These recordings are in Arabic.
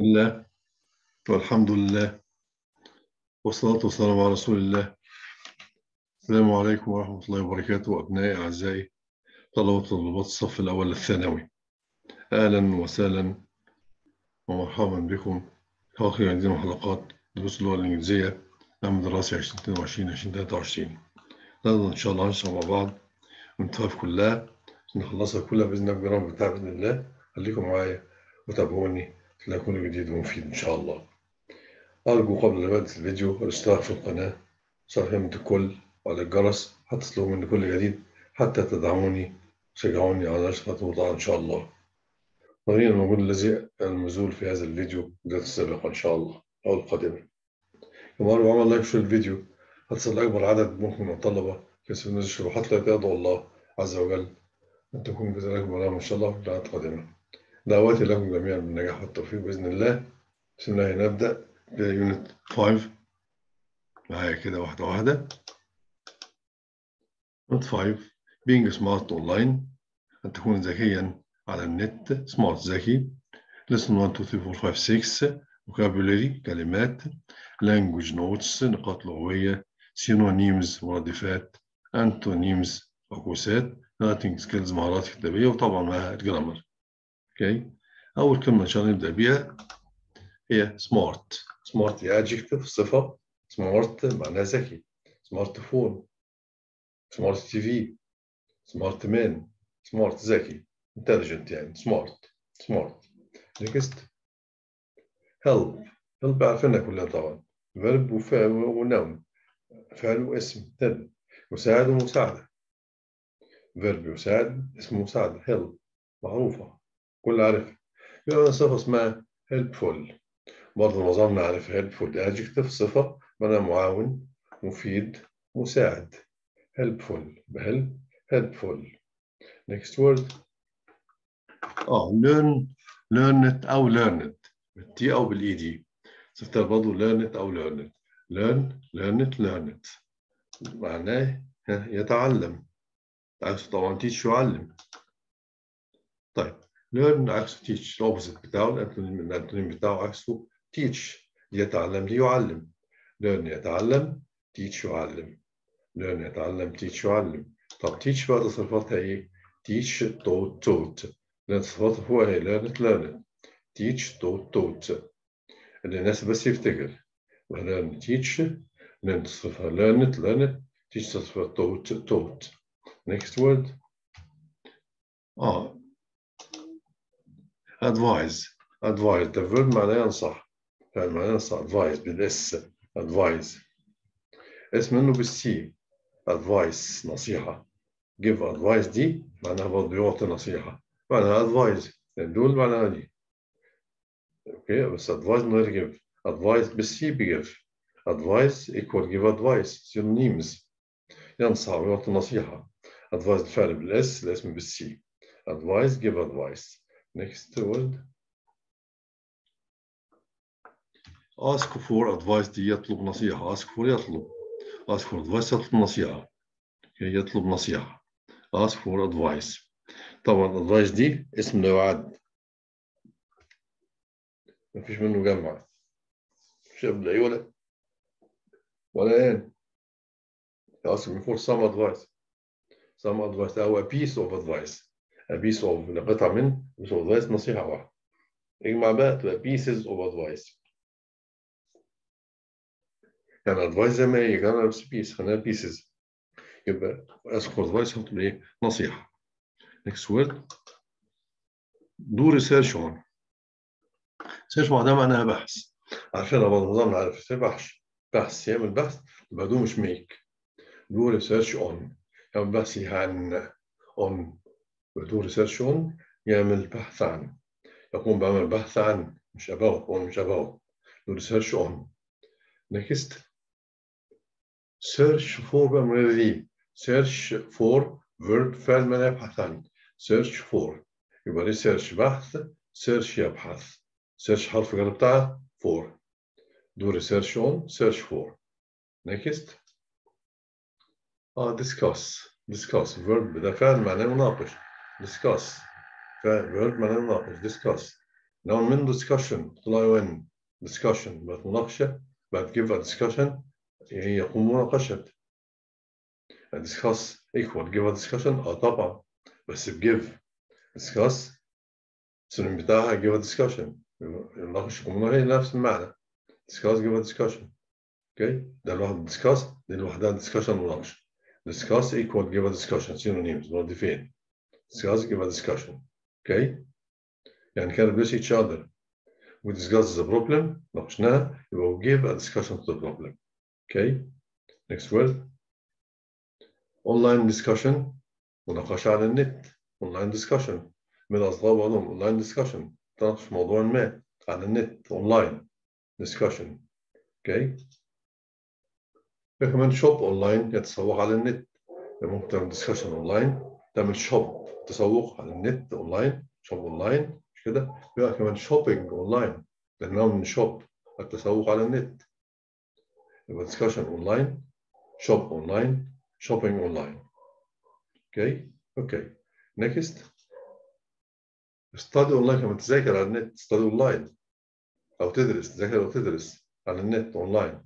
الله. والحمد لله. والصلاة والسلام على رسول الله. السلام عليكم ورحمة الله وبركاته أبنائي أعزائي. طلبة وطلبات الصف الأول الثانوي. أهلا وسهلا ومرحبا بكم. في هذه الحلقات دروس اللغة الإنجليزية عام دراسي 2022 2023 نقدر إن شاء الله نشرح مع بعض ونتفق كلها. نخلصها كلها بإذن الله بإذن الله. خليكم معايا وتابعوني. ليكون جديد ومفيد إن شاء الله. أرجو قبل بدء الفيديو الاشتراك في القناة شرح الكل وعلى الجرس حتى تصلوا مني كل جديد حتى تدعموني وتشجعوني على نشر خطوة إن شاء الله. نريد الموجود الذي المزول في هذا الفيديو بداية السابقة إن شاء الله أو القادمة. كما أرجو عمل لايك في الفيديو. هتصل أكبر عدد ممكن من الطلبة في سبيل الشروحات التي يدعو الله عز وجل أن تكون بذلك بلاهم إن شاء الله في القادمة. دعواتي لكم جميعا بالنجاح والتوفيق بإذن الله. بسم الله نبدأ ب unit 5 معايا كده واحدة واحدة. unit 5 being smart online. أن تكون ذكيا على النت. smart ذكي. lesson 1 2 3 4 5 6 vocabulary. كلمات. language notes. نقاط لغوية. synonyms. مرادفات. antonyms. عكوسات writing skills. مهارات كتابية. وطبعا معها ال grammar okay. أول كلمة إن شاء الله نبدأ بيها هي smart smart هي adjective صفة. smart معناها ذكي. smart phone smart TV smart man smart ذكي. Intelligent يعني. smart smart next help help عارفينها كلها طبعا. verb وفعل و noun. فعل واسم. help مساعد ومساعدة. verb يساعد اسم مساعدة help معروفة. كل عارف. يبقى صفة اسمها helpful برضه معظمنا عارف helpful adjective صفة معناها معاون مفيد مساعد. helpful بهل helpful next word. آه learn learn it أو learn it. بالتي أو بالإي دي صفتها برضه learn it أو learn it. learn learn it learn it. معناه يتعلم. طبعا teach يعلم طيب. learn عكسه teach الأوبوزيت بتاعه الأنتونيم بتاعه عكسه teach يتعلم ليعلم learn يتعلم teach يعلم learn يتعلم teach يعلم طب teach بقى صفاتها إيه؟ teach taught taught لأن صفاتها فوق هي learn learn teach taught taught اللي الناس بس يفتكر learn teach learn صفة learn learn teach صفة taught taught next word آه advise advise ده verb معناه ينصح معناه ينصح advise بالاس advise اسم منه بال c advice. نصيحة give advice دي معناها برضه يعطي نصيحة معناها advise يعني دول معناها دي okay بس advice من غير give advice بال c ب give advice equal give advice. Synonyms. ينصح ويعطي نصيحة advice الفعل بال s الاسم بال c advice give advice. Next word. Ask for advice دي يطلب نصيحة. Ask for يطلب. Ask for advice يطلب نصيحة. يطلب نصيحة. Ask for advice. طبعا advice دي اسم لا. ما فيش منه جمع. مش قبل أي ولا ولا إن. Ask for some advice. Some advice a piece of advice. A piece of قطعة من piece of advice نصيحة واحدة اجمع بقى تبقى pieces of advice. يعني advice زي ما هي كان بس piece خلينا pieces يبقى ask for advice هتبقى إيه نصيحة next word. Do research on. Research ده معناها بحث عارفينها برضه نظام عارف بحث. بحث. يعمل بحث؟ يبقى do مش make do research on. يعمل بحث عن on. بدون research on يعمل بحث عن يقوم بعمل بحث عن مش about on مش about do research on next search for من دي search for verb فعل ما يبحث عن search for يبقى research بحث search يبحث search حرف الجر بتاعها for do research on search for next آه discuss discuss verb ده فعل معناه مناقش discuss verb معناه ناقش discuss نون من discussion طلع وين discussion بعد مناقشة بعد give a discussion يقوم مناقشة discuss equal give a discussion آه طبعا بس give discuss السنين بتاعها give a discussion يناقش يكون هي نفس المعنى discuss give a discussion أوكي ده لوحده discuss دي لوحدها discussion مناقشة discuss equal give a discussion synonyms مرادفين discuss give a discussion أوكي يعني كان replace each other we discuss the problem ناقشناها يبقى we give a discussion to the problem okay next word online discussion مناقشة على النت online discussion من الأصدقاء بعضهم online discussion تناقش موضوع ما على النت online discussion okay كمان shop online يتسوق على النت ممكن تعمل discussion online تعمل shop تسوق على النت online shop online مش كده؟ بيبقى كمان shopping online ده نوع من shop التسوق على النت. يبقى discussion online shop online shopping online. okay okay next. Study online كمان تذاكر على النت study online أو تدرس تذاكر أو تدرس على النت اونلاين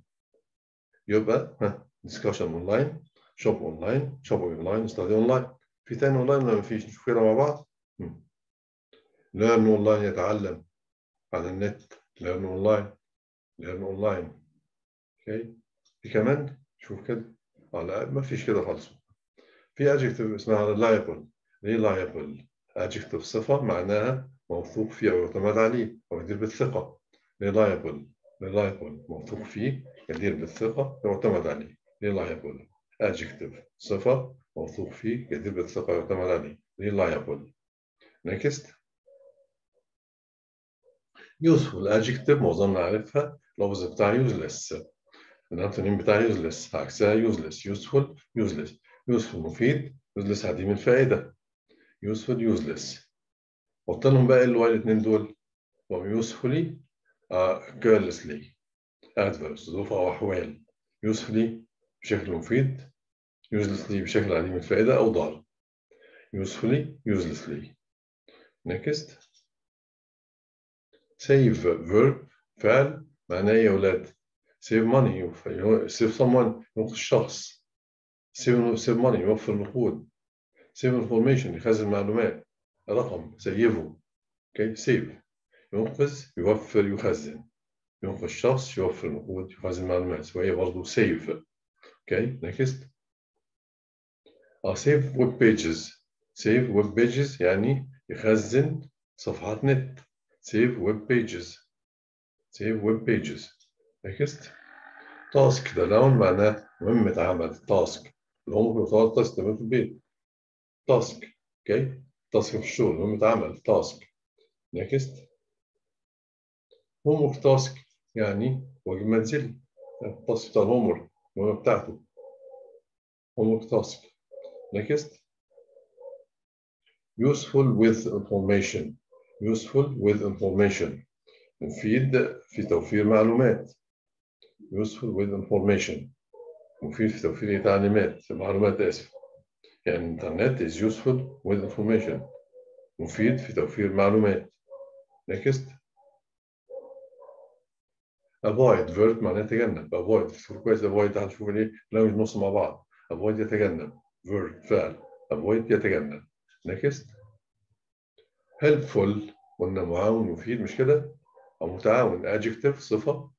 يبقى ها discussion online shop online shopping online study online في تاني اونلاين ولا مفيش نشوف كده مع بعض؟ learn online يتعلم على النت. Learn online learn online okay في كمان؟ شوف كده. آه لا ما فيش كده خالص. في adjective اسمها reliable. Reliable. Adjective صفة معناها موثوق فيه أو يعتمد عليه أو يدير بالثقة. Reliable. Reliable. موثوق فيه يدير بالثقة يعتمد عليه. Reliable. Adjective صفة موثوق فيه يدير بالثقة يعتمد عليه reliable next. Useful adjective معظمنا عارفها اللفظ بتاع useless. الأنتونيم بتاع useless. عكسها useless. Useful useless. Useful مفيد. Useless عديم الفائدة useful useless. حط لهم بقى الواي الاثنين دول. وهم usefully uh, carelessly. Adverbs ظروف أو أحوال. Usefully بشكل مفيد. Uselessly بشكل عديم الفائدة أو ضار. usefully uselessly next. Save verb فعل. معناه يا ولاد save money. Save someone ينقذ الشخص. Save, save يوفر نقود save information يخزن معلومات. رقم سيفه. okay save. ينقذ يوفر يخزن. ينقذ شخص يوفر نقود يخزن معلومات. وهي برضه save. okay next. آه save web pages. save web pages يعني يخزن صفحات نت save web pages. save web pages. Next. task ده noun معناه مهمة عمل task اللي هو ممكن تقعد تستمر في البيت. task okay task في الشغل. مهمة عمل task next. homework task يعني واجب منزلي. ال task بتاع ال homework المهمة بتاعته. homework task next useful with information useful with information مفيد في توفير معلومات useful with information مفيد في توفير تعليمات معلومات آسف يعني الإنترنت is useful with information مفيد في توفير معلومات next avoid verb معناه يتجنب avoid تفكر كويس avoid هنشوف ليه لو نص مع بعض avoid يتجنب verb فعل avoid يتجنب next. Helpful. قلنا معاون مفيد مش كده؟ أو متعاون. Adjective صفة.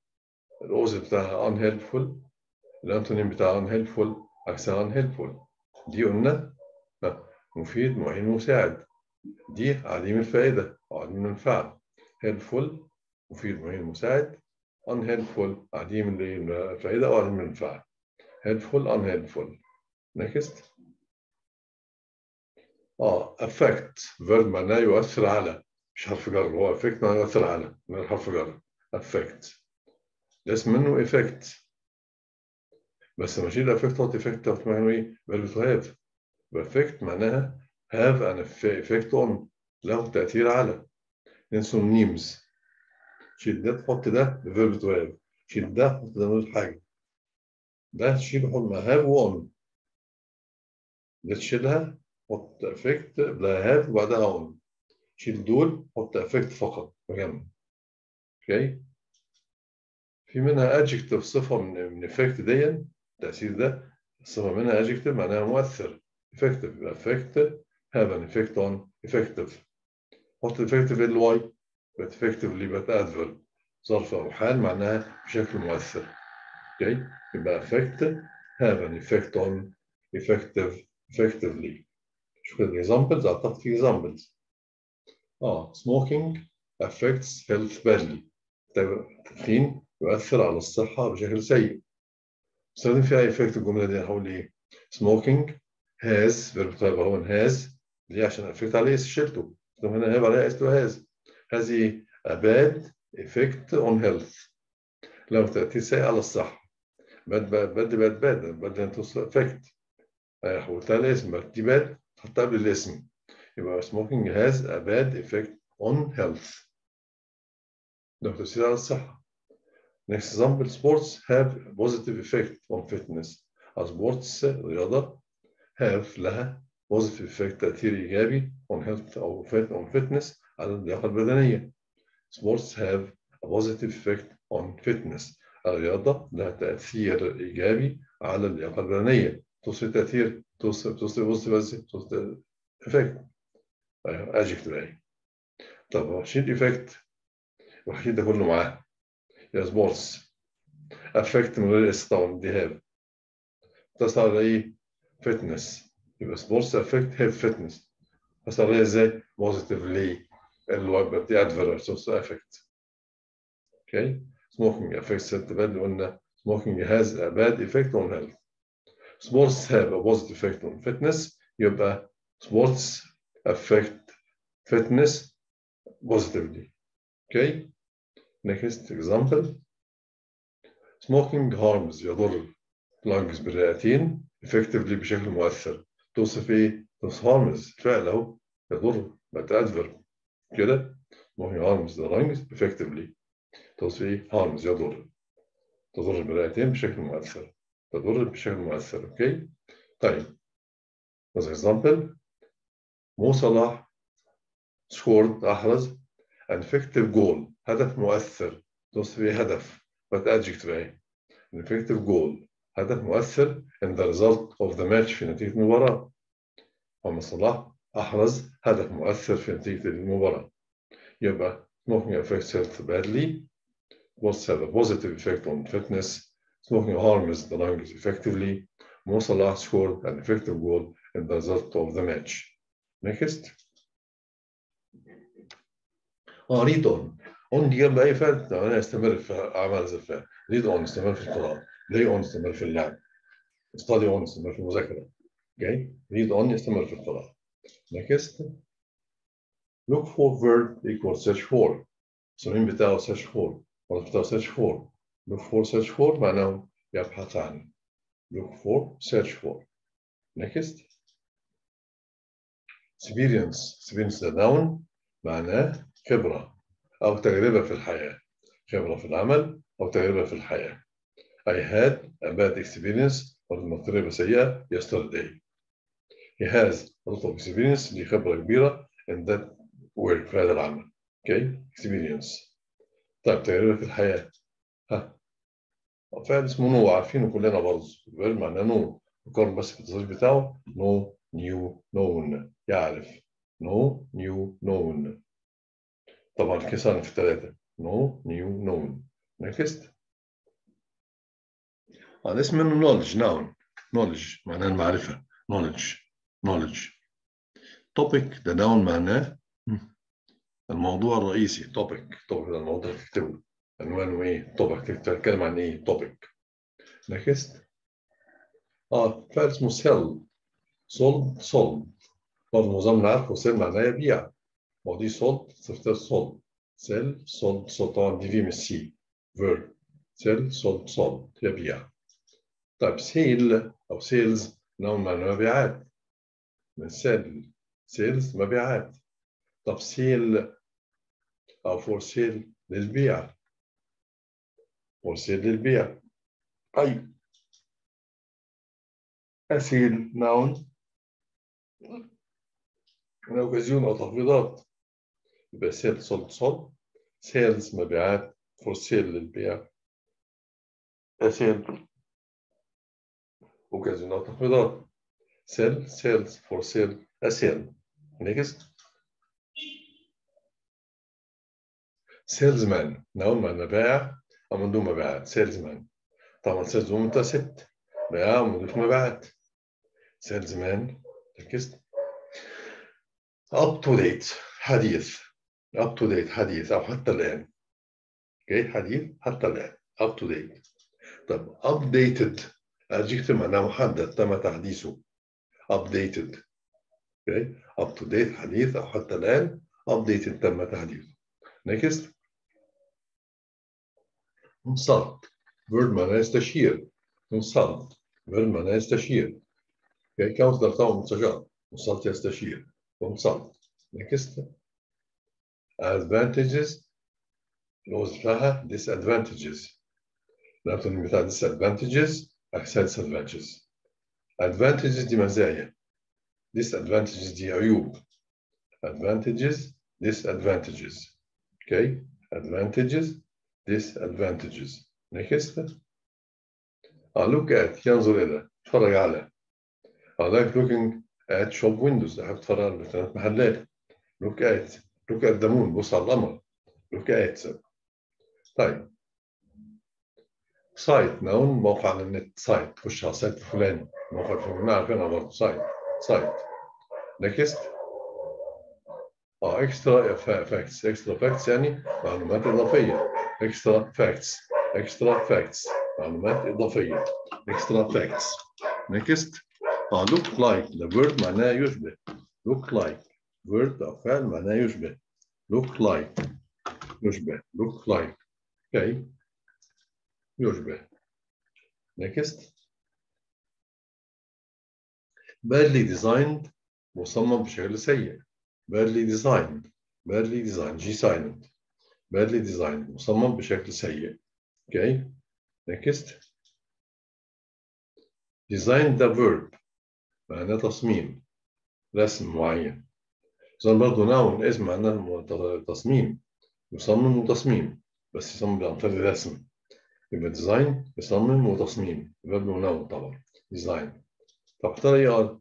الأوز بتاعها unhelpful. الأنتونيم بتاعها unhelpful. عكسها unhelpful. دي قلنا؟ مفيد معين مساعد. دي عديم الفائدة أو عديم المنفعة helpful. مفيد معين مساعد. unhelpful عديم الفائدة أو عديم المنفعة helpful unhelpful. Next آه affect verb معناه يؤثر على مش حرف جر هو affect معناه يؤثر على من حرف جر. affect ده اسم منه effect بس لما اشيل affect أحط effect أحط معناه إيه؟ verb to have affect معناها have an effect on له تأثير على. synonyms شيل ده تحط ده verb to have شيل ده تحط ده ملوش حاجة. ده تشيل حط مع have نشيلها حط effect بلا have وبعدها on شيل دول حط affect فقط وجمع Okay في منها adjective صفة من من effect ديا التأثير ده صفة منها adjective معناها مؤثر. effective يبقى affect have an effect on effective حط effective ly بقت effectively بقت ظرف أو حال معناها بشكل مؤثر. Okay يبقى affect have an effect on effective. Effectively. شوف اعتقد في examples آه smoking affects health badly. التدخين يؤثر على الصحة بشكل سيء. استخدم فيها effect الجملة دي؟ هقول إيه؟ smoking has verb type هو has. ليه؟ عشان affect عليه شلته؟ طب هنا هيبقى عليها s has. has a bad effect on health. لو تأثير سيء على الصحة. bad bad bad bad bad bad انت effect حولتها الاسم دي باد تحطها قبل الاسم يبقى smoking has a bad effect on health ده تأثير على الصحة next example sports have positive effect on fitness sports رياضة have لها positive effect تأثير إيجابي on health أو on fitness على اللياقة البدنية sports have a positive effect on fitness الرياضة لها تأثير إيجابي على اللياقة البدنية توصل تأثير توصل توصل توصل بس توصل إفكت أجيكتيف أهي طب شيل إفكت وحكي ده كله معاه يا سبورتس أفكت من غير اس طبعا تصل على إيه؟ فتنس يبقى سبورتس أفكت هاف فتنس تصل عليها إزاي؟ بوزيتيفلي الوجبة دي أدفيرس أفكت smoking affects health badly قلنا has a bad effect on health. Sports have a positive effect on fitness يبقى sports affect fitness positively okay next example smoking harms يضر lungs بالرئتين effectively بشكل مؤثر توصف إيه؟ توصف harms فعل اهو يضر بقت adverb كده smoking harms the lungs effectively توصيف harms يضر تضر بالرئتين بشكل مؤثر تضر بشكل مؤثر أوكي طيب as example مو صلاح scored احرز an effective goal هدف مؤثر توصف هدف but adjective إيه an effective goal هدف مؤثر in the result of the match في نتيجة المباراة محمد صلاح أحرز هدف مؤثر في نتيجة المباراة يبقى smoking affects badly have a positive effect on fitness. Smoking harms the lungs effectively. Mo Salah scored an effective goal in the result of the match. Next. آه read on. on دي جنب أي فعل أنا أستمر في هذا الفعل. read on استمر في القراءة. play on استمر في اللعب. study on استمر في المذاكرة. Okay. read on يستمر في القراءة. Next. look for verb equals search for. الصميم بتاعه search for. ولا بتاع search for look for search for معناه يبحث عن look for search for next experience experience ده noun معناه خبرة أو تجربة في الحياة خبرة في العمل أو تجربة في الحياة I had a bad experience وكانت تجربة سيئة yesterday he has a lot of experience دي خبرة كبيرة in that work في هذا العمل okay experience طيب تجربة في الحياة ها فعل اسمه نو عارفينه كلنا برضه فعل معناه know. نقارن بس في التصريف بتاعه نو نيو نون يعرف. نو نيو نون طبعا الكسر في الثلاثة know knew known next هذا اسمه knowledge noun. knowledge معناه المعرفة. knowledge knowledge. topic ده noun معناه الموضوع الرئيسي. topic topic ده الموضوع اللي تكتبه عنوانه إيه topic تتكلم عن إيه topic. Next. آه فعل اسمه sell sold sold برضه معظمنا عارفه sell معناه يبيع ما دي sold صفتها sold sell sold sold طبعا دي في من السي verb sell sold sold يبيع طيب sale أو sales نوع معناه مبيعات من sell sales مبيعات طب sale أو for sale للبيع for sale للبيع. a sale noun. أوكازيون أو تخفيضات يبقى sell sold sold sales مبيعات. for sale للبيع. sale اوكازيونات تخفيضات sale sales for sale. a sale. next. salesman noun معنى بائع مندوب مبيعات salesman طبعا saleswoman ست بائع وموظف مبيعات salesman ركزت. Up to date. حديث. Up to date حديث. أو حتى الآن. okay؟ حديث. حتى الآن. Up to date. طب updated. adjective معناه محدث. تم تحديثه. Updated. Okay؟ Up to date حديث. أو حتى الآن. Updated تم تحديثه. Next. Consult verb معناه يستشير consult verb معناه يستشير okay counselor طبعا مستشار consult يستشير consult next advantages لوز بتاعها disadvantages الأكرونيم بتاع disadvantages عكسها disadvantages advantages دي مزايا disadvantages دي عيوب advantages disadvantages okay advantages disadvantages. Next uh, look at ينظر إلى اتفرج على I like looking at shop windows أحب أتفرج على بلاتينات محلات look at look at the moon بص على القمر look at طيب site noun موقع على النت site تخش على ال site الفلاني موقع الفلاني عارفينها برضه site site next آه extra facts extra facts يعني معلومات إضافية. extra facts extra facts معلومات إضافية. extra facts next آه look like. the word معناه يشبه. look like. word أو فعل معناه يشبه. look like. يشبه. look like. okay. يشبه. next. badly designed مصمم بشكل سيء. Badly designed. Badly designed. G silent badly designed. مصمم بشكل سيء okay. Next. Design the verb. معناه تصميم رسم معين زي برضه noun اسم معناه تصميم يصمم وتصميم بس يصمم طريق الرسم يبقى design يصمم وتصميم verb و noun طبعا design طب اختار إيه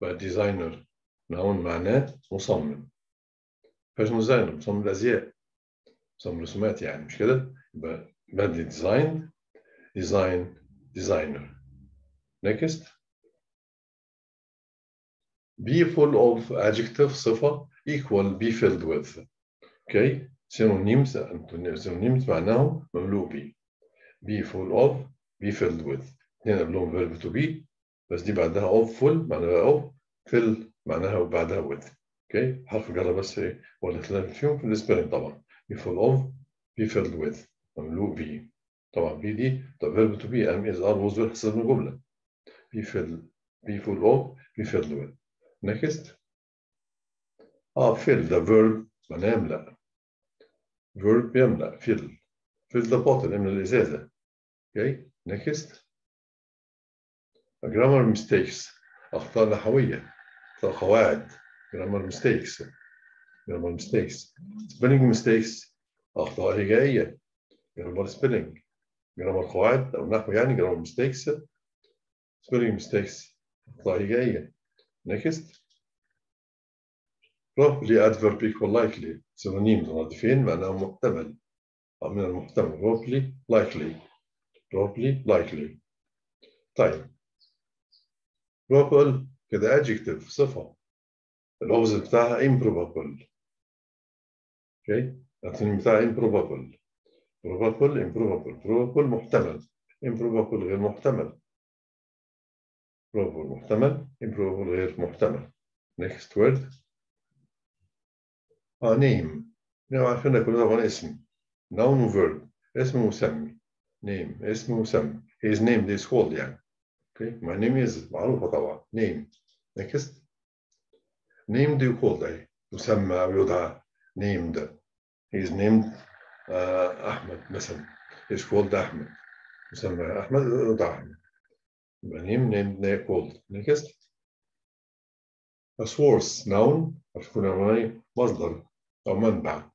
بقى designer noun معناه مصمم. fashion designer مصمم الازياء مصمم رسومات يعني مش كده؟ يبقى بدل design design designer next. Be full of adjective صفة equal be filled with. Okay. Synonyms synonyms معناهم مملوء به. Be full of be filled with. اثنين قبلهم verb to be بس دي بعدها of full معناها of fill معناها وبعدها with Okay حرف جر بس إيه هو الاختلاف فيهم في ال spelling طبعا of be filled with مملوء به طبعا be دي طب verb to be am are was will حسب الجمله full of be filled with next آه fill the verb معناه يملأ verb يملأ fill fill the bottle يملأ الإزازة Okay, next. Grammar mistakes. أخطاء نحوية. أخطاء قواعد. Grammar mistakes. Grammar mistakes. Spelling mistakes. أخطاء هجائية. Grammar spelling. Grammar قواعد أو نحو يعني grammar mistakes. Spelling mistakes. أخطاء هجائية. Next. Probably adverb equal likely. synonyms مرادفين معناه محتمل. أو من المحتمل. Probably likely. probably likely طيب probable كده adjective صفة الأوبزيت بتاعها improbable أوكي الثاني بتاعها improbable probable improbable probable محتمل improbable غير محتمل probable محتمل improbable غير محتمل next word آه name نعم عارفينها كلنا طبعا اسم noun verb اسم مسمي name اسمه مسمى his name is called يعني okay my name is معروفة طبعا name next named called أي يسمى أو يدعى named. He is أحمد مثلا he is أحمد يسمى أحمد يدعى أحمد يبقى name named called? Next a source noun. تكون مصدر أو منبع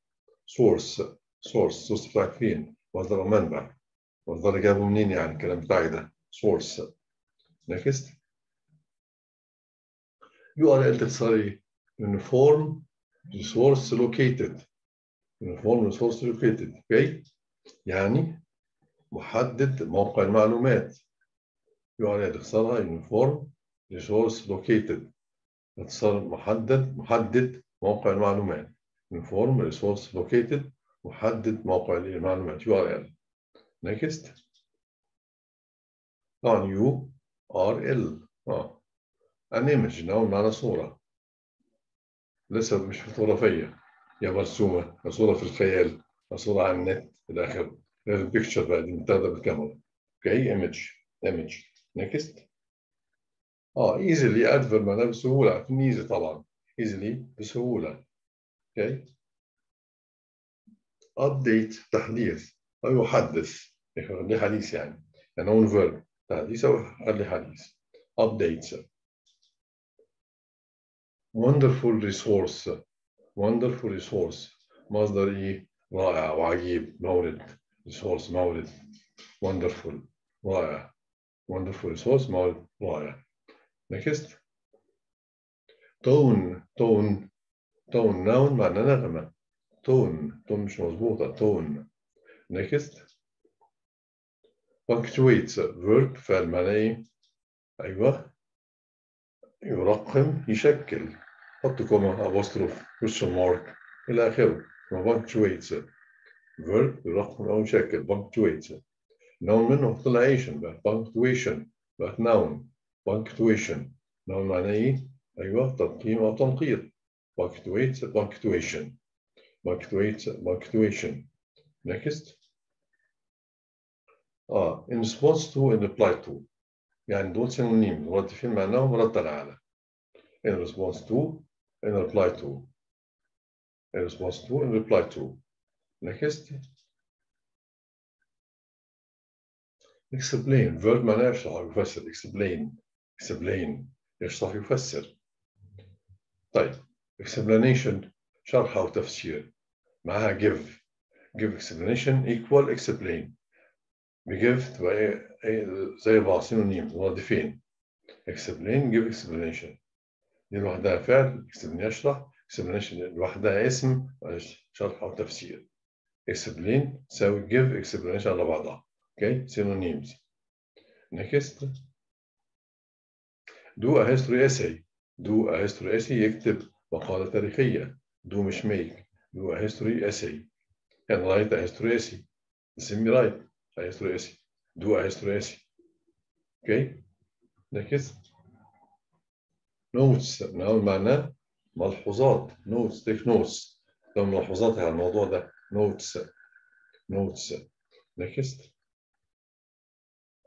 source source source بتاعك فين مصدر أو منبع مصدر جابه منين يعني الكلام بتاعي ده source. Next URL تختصر إيه uniform resource located uniform resource located okay يعني محدد موقع المعلومات URL تختصرها uniform resource located اختصار محدد محدد موقع المعلومات uniform resource located محدد موقع المعلومات URL next طبعا URL آه image noun معنى صورة. لسه مش فوتوغرافية يا مرسومة صورة في الخيال يا صورة على النت إلى آخره. ال picture بقى دي متاخدة بالكاميرا okay image image. Next. آه easily adverb معناها عارفين easy طبعا. easily بسهولة. okay update تحديث. أو يحدث. يخليه حديث يعني. يعني noun verb. تحديث أو يخليه حديث. Updates wonderful resource wonderful resource مصدر إيه رائع وعجيب مورد resource مورد wonderful رائع wonderful resource مورد رائع next tone tone tone noun معنى نغمة tone tone مش مظبوطة tone next punctuates verb فعل معناه إيه أيوه يرقم يشكل. حط comma apostrophe question mark إلى آخره. punctuate verb يرقم أو يشكل. punctuate noun منه طلع ation punctuation بقت noun punctuation noun معناه إيه؟ أيوه ترقيم أو تنقيط. punctuate punctuation punctuate punctuation next آه in response to in reply to. يعني دول سينونيم مرادفين معناهم رد على in response to in reply to in response to in reply to next explain verb معناه يشرح يفسر explain explain يشرح يفسر طيب explanation شرح أو تفسير معها give give explanation equal explain بgive تبقى إيه إيه زي بعض سينونيم مرادفين explain give explanation دي لوحدها فعل explain يشرح explanation لوحدها اسم شرح أو تفسير explain تساوي give explanation على بعضها okay synonyms next do a history essay do a history essay يكتب مقالة تاريخية do مش make do a history essay and write a history essay اسمي write a history essay do a history essay okay next notes noun معناه ملحوظات notes take notes لو ملحوظات على الموضوع ده notes notes next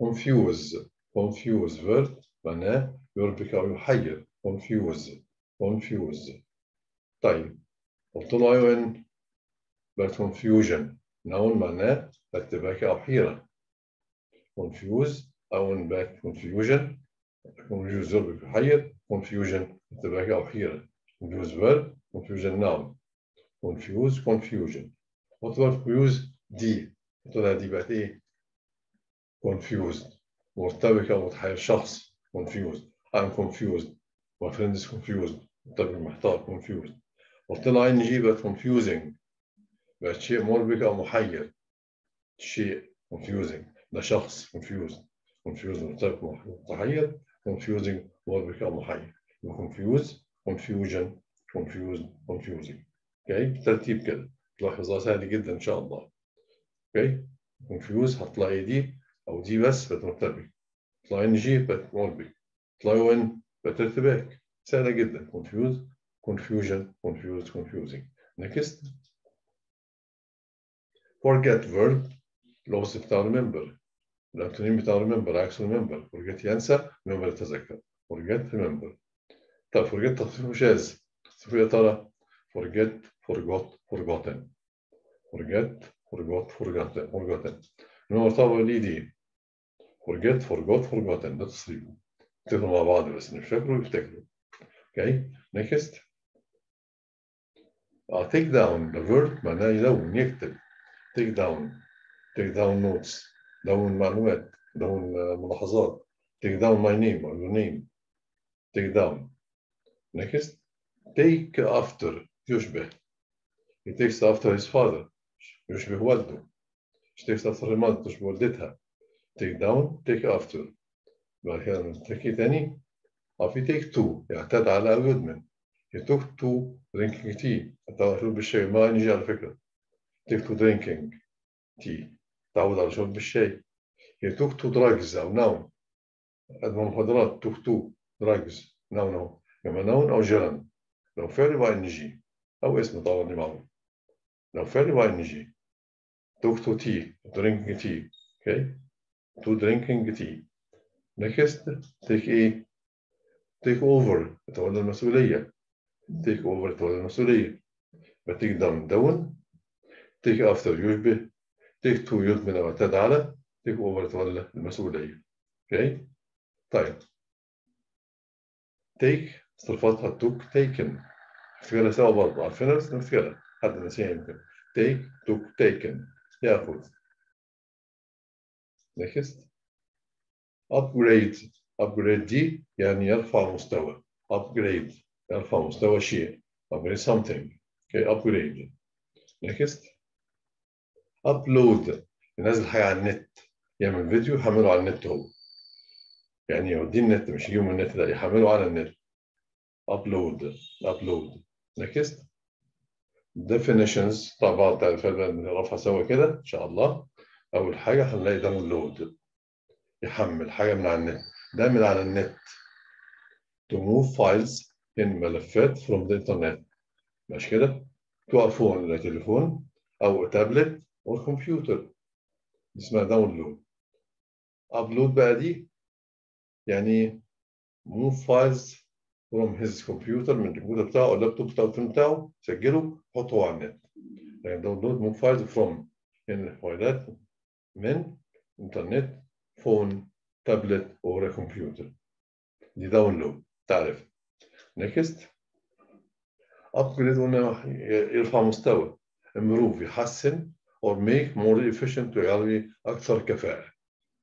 confuse confuse verb معناه يربك أو يحير confuse confuse طيب قلت له أيوة بقى confusion noun معناه ارتباك أو حيرة confuse أو بقى confusion confuse verb يحير confusion ارتباك أو حيرة confuse verb confusion noun confuse confusion about confuse دي لها دي بقت إيه confused مرتبك أو متحير شخص confused I'm confused my friend is confused مرتبك محتار confused له ing بقت confusing بقت شيء مربك أو محير شيء confusing ده شخص confused confused مرتبك متحير confusing مربك أو محير confused confusion confused confusing okay ترتيب كده تلاحظها سهل جدا إن شاء الله okay confused هتلاقي دي أو دي بس بترتبك تلاقي إن جي بتمربك تلاقي وين بترتبك سهلة جدا confused confusion confused confusing next forget verb الوصف بتاع remember الأنتونيم بتاع remember عكس remember forget ينسى remember يتذكر forget remember طب forget تصريفه شاذ تصريفه يا ترى forget forgot forgotten forget forgot forgotten forgotten remember طبعا ليه دي forget forgot forgotten ده تصريفه افتكروا مع بعض بس مش فاكروا يفتكروا أوكي آه take down the verb معناه يدون يكتب take down take down notes دون معلومات دون ملاحظات take down my name or your name take down next take after يشبه he takes after his father يشبه والده she takes after her mother تشبه والدتها take down take after بعد كده take تاني أو في take two يعتاد على أو يدمن he took to drinking tea تعود شرب الشاي ما نجي على فكرة take to drinking tea تعود الشاي he took to drugs أو noun أدمن مخدرات took to drugs noun أو كما noun أو جرن لو فعل باي نجي أو اسم طبعا معروف لو فعل باي نجي took to tea drinking tea okay to drinking tea next take a take over تولى المسؤولية take over تولى المسؤولية بتيك down down take after يشبه take to يدمن أو اعتاد على take over تولى المسؤولية. Okay طيب. Take صرفتها took taken. نفتكرها سوا برضه عارفينها بس نفتكرها حد نسيها يمكن. Take took taken. ياخذ next. Upgrade. Upgrade دي يعني يرفع مستوى. Upgrade. يرفع مستوى شيء upgrade something. Okay upgrade. Next. Upload ينزل حاجة على النت يعمل فيديو يحمله على النت هو. يعني يوديه النت مش يجيبه من النت لا يحمله على النت. upload upload. next. definitions طبعا تعرفها نعرفها سوا كده إن شاء الله. أول حاجة هنلاقي داونلود يحمل حاجة من على النت. ده من على النت. to move files in ملفات from the internet. مش كده؟ to a phone لتليفون أو تابلت أو كمبيوتر دي اسمها download. upload بقى دي يعني move files from his computer من الكمبيوتر بتاعه أو اللابتوب بتاعه الفيلم بتاعه سجله حطه على النت. يعني download move files from يعني الفايلات من إنترنت phone tablet أو كمبيوتر. دي download. تعرف. next. upgrade يرفع مستوى. improve يحسن. Or make more efficient ويعلي أكثر كفاءه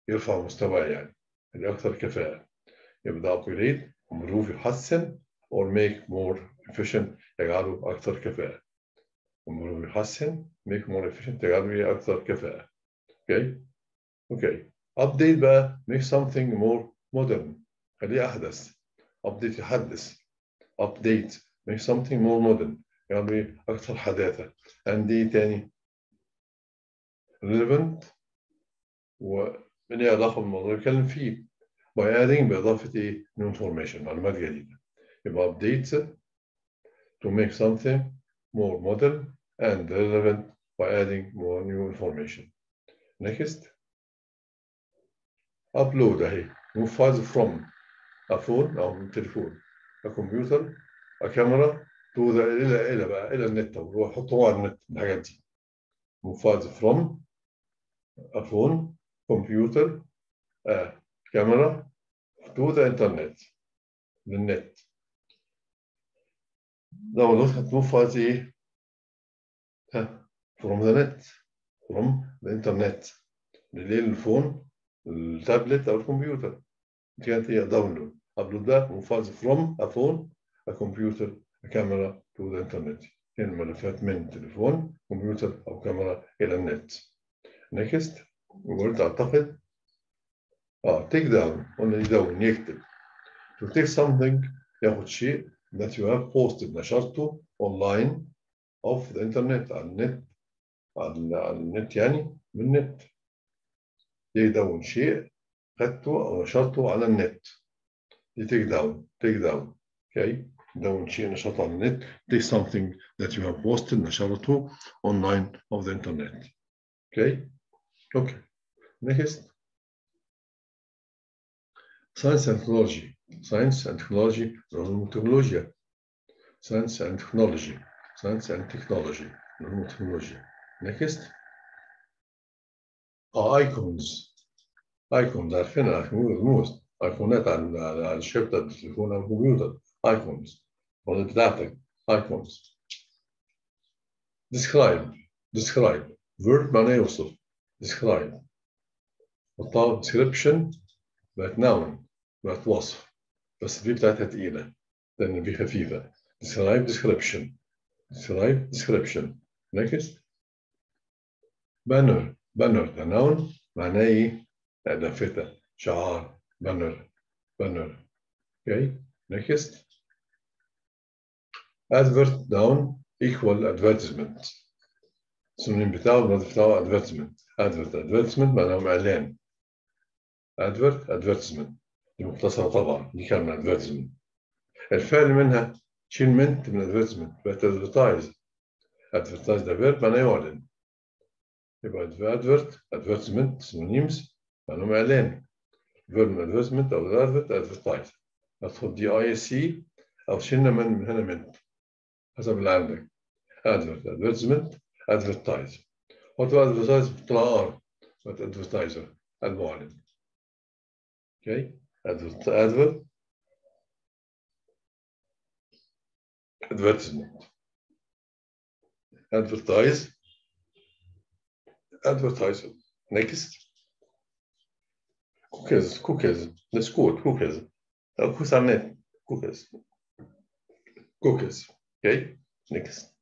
يرفع مستوى يعني أكثر كفاءه يبقى upgrade improve يحسن or make more efficient يجعله أكثر كفاءه improve يحسن make more efficient يجعله أكثر كفاءه okay okay update بقى make something more modern خليه احدث update يحدث update make something more modern يعني أكثر حداثه عندي تاني relevant ومن إيه علاقه بالموضوع اللي نتكلم فيه by adding باضافه إيه new information معلومات جديده يبقى update to make something more modern and relevant by adding more new information next upload اهي move files from a phone من تليفون a computer a camera to the إلى إلى بقى إلى النت وروح حطوه على النت الحاجات دي move files from phone computer a camera to the internet للنت download هت move files إيه؟ ها from the net from the internet. لليل ال phone التابلت أو الكمبيوتر كانت هي download upload ده move files from a phone a computer a camera to the internet. يعني ملفات من تليفون كمبيوتر أو كاميرا إلى النت next وقلت اعتقد آه take down قلنا يدون يكتب to take something ياخد شيء that you have posted نشرته online off the internet على النت على النت يعني من النت يدون شيء خدته أو نشرته على النت take down take down okay دون شيء نشرته على النت take something that you have posted نشرته online of the internet okay okay. Next. Science and technology. Science and technology علوم التكنولوجيا science and technology. Science and technology علوم التكنولوجيا next. آه icons icons عارفينها رموز ايقونات على على الشاشة بتاعت التليفون أو الكمبيوتر icons ولا بتاعتك icons describe. Describe. Verb معناه يوصف describe حطها description بقت noun بقت وصف بس الفي بتاعتها تقيلة لأن الفي خفيفة describe description describe description next banner banner ده noun معناه إيه؟ لافتة شعار banner banner okay next advert down equal advertisement السنين بتاعه المراد بتاعه advertisement advert advertisement معناهم advert advertisement دي مختصرة طبعا دي كلمة advertisement الفعل منها شيل منت من advertisement بقت advertise advertise ده verb معناه يعلن يبقى advert advertisement synonyms معناهم إعلان verb من advertisement أو advert advertise هتحط دي اي سي أو شلنا من من هنا منت حسب اللي عندك advert advertisement advertise حط بقى advertise بتطلع ار بقت advertiser المعلن okay advert advert advertisement advertise advertiser next cookies cookies let's go cookies uh, cookies are net cookies cookies okay next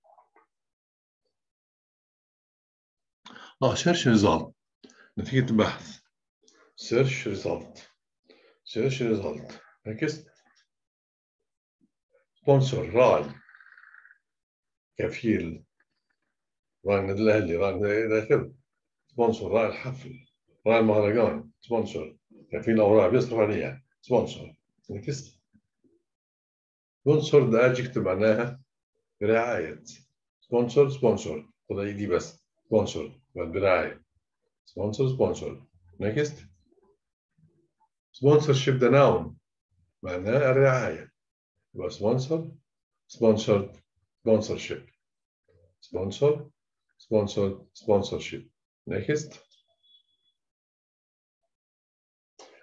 آه search result. نتيجة البحث search result. search result. Next. sponsor. راعي كفيل. راعي النادي الأهلي. راعي إلى اخره sponsor راعي الحفل. راعي المهرجان sponsor كفيل أو راعي بيصرف عليها. sponsor next. sponsored ده adjective معناها برعاية. sponsored sponsored خد دي بس. sponsored برعاية sponsored sponsored next. sponsorship ده noun. معناه الرعاية يبقى sponsor sponsored sponsorship sponsor sponsored sponsorship next.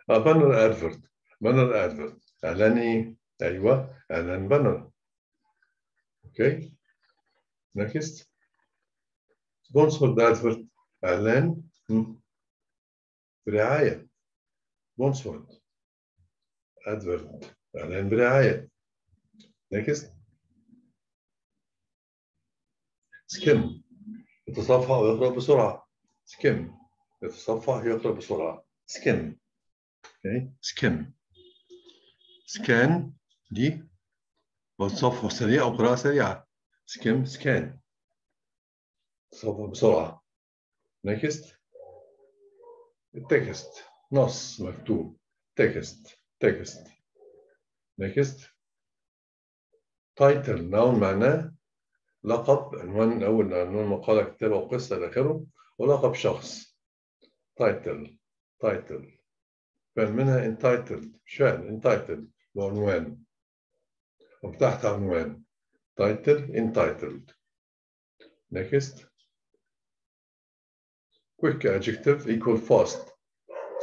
banner advert banner advert اعلان إيه؟ أيوه اعلان banner okay next. sponsored advert اعلان برعايه sponsored advert اعلان برعايه next. skim يتصفح ويقرأ بسرعة skim يتصفح يقرأ بسرعة skim okay skim scan دي بتصفح سريع أو قراءة سريعة skim scan تصفح بسرعة. next ال text نص مكتوب. text text next title noun معناه لقب. عنوان أول عنوان مقالة كتاب أو قصة إلى آخره. ولقب شخص. title title كان منها entitled. شأن entitled. وعنوان وتحت عنوان. Title. Entitled. Next. Quick adjective equal fast.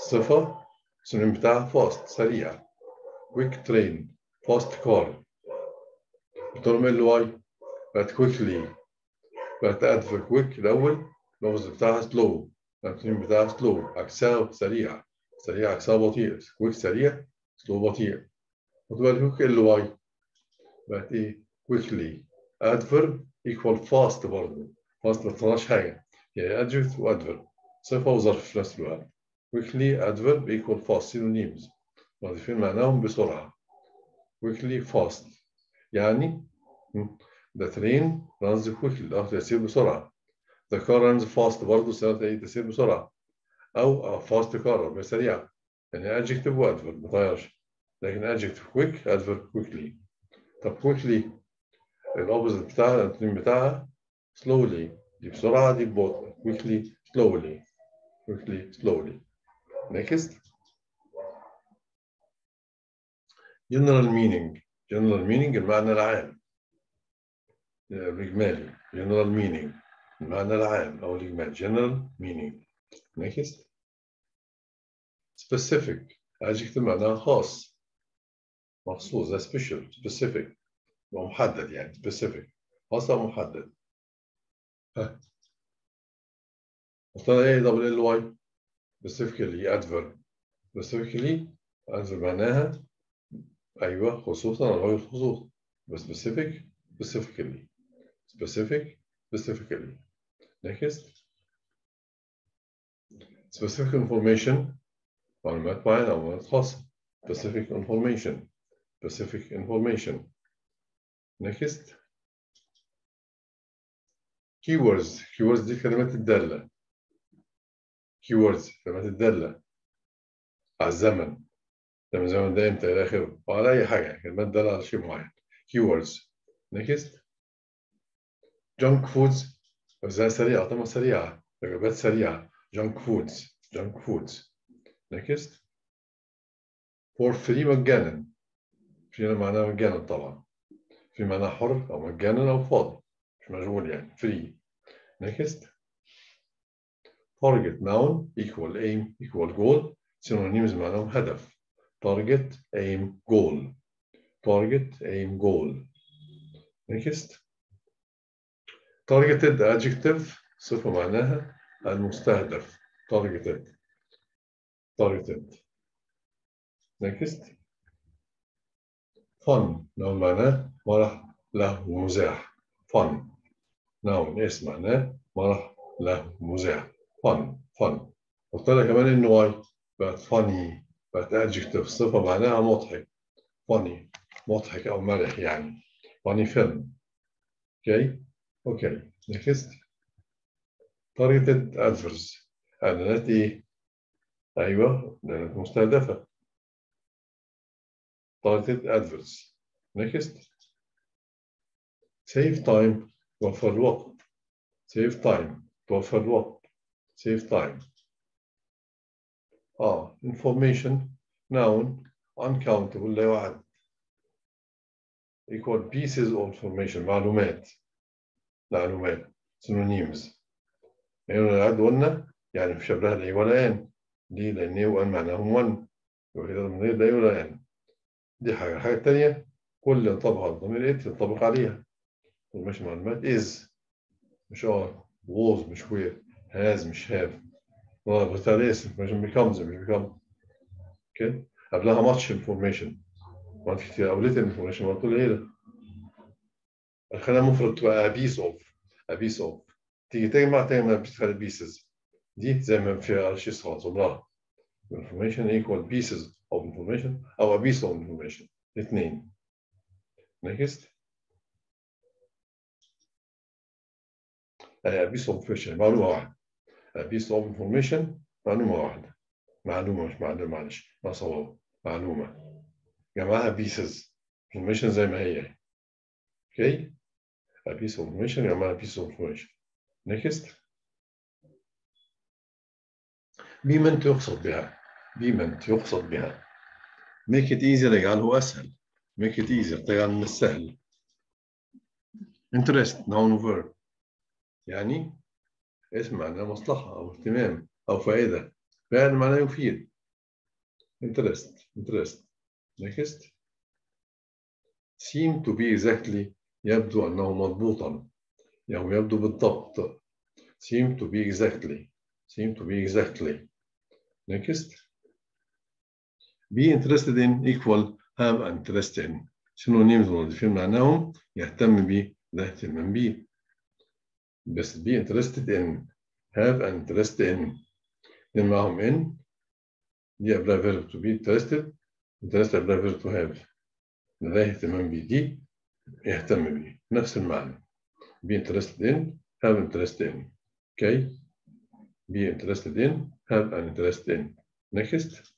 صفة السينونيم بتاعها fast سريع quick train fast car. بترمي الواي بقت quickly بقت adverb quick الأول اللفظ بتاعها slow السينونيم بتاعها slow عكسها سريع سريع عكسها بطيء quick سريع slow بطيء وتبقى الهوك ly بقت إيه quickly adverb equal fast برضه fast ما حاجة يعني adjective و adverb. صفة وظرف في نفس الوقت quickly adverb equal fast synonyms واضحين معناهم بسرعة quickly fast يعني the train runs quickly القطر يسير بسرعة the car runs fast برضه سيارة تسير بسرعة أو fast car سريعة يعني adjective و adverb ما تغيرش لكن adjective quick adverb quickly طب quickly الأوبوزيت بتاعها الانتونيم بتاعها slowly دي بسرعة دي ببطء quickly slowly quickly slowly next general meaning general meaning المعنى العام الإجمالي general meaning المعنى العام أو الإجمالي general meaning next specific adjective معناها خاص مخصوص special specific ومحدد يعني specific خاص أو محدد مثلا a double l y specifically adverb specifically adverb معناها أيوه خصوصا الراجل الخصوص. بس specific specifically specific specifically next specific information معلومات معينة أو معلومات خاصة. Specific information. Specific information. Next. Keywords. Keywords دي كلمات الدالة. Keywords. كلمات الدالة على الزمن. لما الزمن ده إمتى إلى آخره. وعلى أي حاجة. كلمات دالة على شيء معين. Keywords. Next. Junk foods. غذاء سريع؟ طعمة سريعة. وجبات سريعة. Junk foods. Junk foods. Next. For free مجانا. Free معناها مجانا طبعا. في معناها حر أو مجانا أو فاضي. مش مشغول يعني. Free. Next. Target noun equal aim equal goal synonyms معناهم هدف target aim goal target aim goal next targeted adjective صفة معناها المستهدف targeted targeted next fun noun معناه مرح له ومزاح fun noun اسم معناه مرح له ومزاح fun fun قلت لك كمان انه واي بقت funny بقت adjective صفة معناها مضحك funny مضحك أو مرح يعني funny film okay okay next targeted adverbs اعلانات إيه أيوه اعلانات مستهدفة targeted adverbs next save time توفر الوقت save time توفر الوقت save time. آه information noun uncountable لا equal pieces of information معلومات. معلومات synonyms. يعني العد قلنا يعني في شبه ولا آن. ليه؟ لأن وأن معناهم ون وكده من غير لا ولا آن. دي حاجة. الحاجة الثانية كل ينطبق على الضمير ات ينطبق عليها مش معلومات is. مش are. was مش were. Has مش have بتاع اسم مش becomes مش become أوكي قبلها much information وانت كتير أو little information ما تقول إيه ده خلينا مفرد تبقى a piece of a piece of تيجي تجمع بتخلي pieces دي زي ما في شيء خلاص عمرها information a couple pieces of information أو a piece of information الاثنين next a piece of information معلومة واحدة piece of information معلومة واحدة معلومة مش معلومة معلش ما صواب معلومة جمعها pieces information زي ما هي okay a piece of information جمعها piece of information next بمن يقصد بها بمن يقصد بها make it easier يجعله أسهل make it easier تجعل من السهل interest noun verb يعني اسم معناه مصلحة أو اهتمام أو فائدة فعل معناه يفيد interest interest next seem to be exactly يبدو أنه مضبوطا يعني يبدو بالضبط seem to be exactly seem to be exactly next be interested in equal have interest in synonyms مرادفين معناهم يهتم به ده اهتمام به بس be interested in have interest in دي معاهم in دي قبلها verb to be interested interested قبلها verb to have ده اهتمام بيه دي يهتم بيه نفس المعنى be interested in have interest in okay be interested in have an interest in next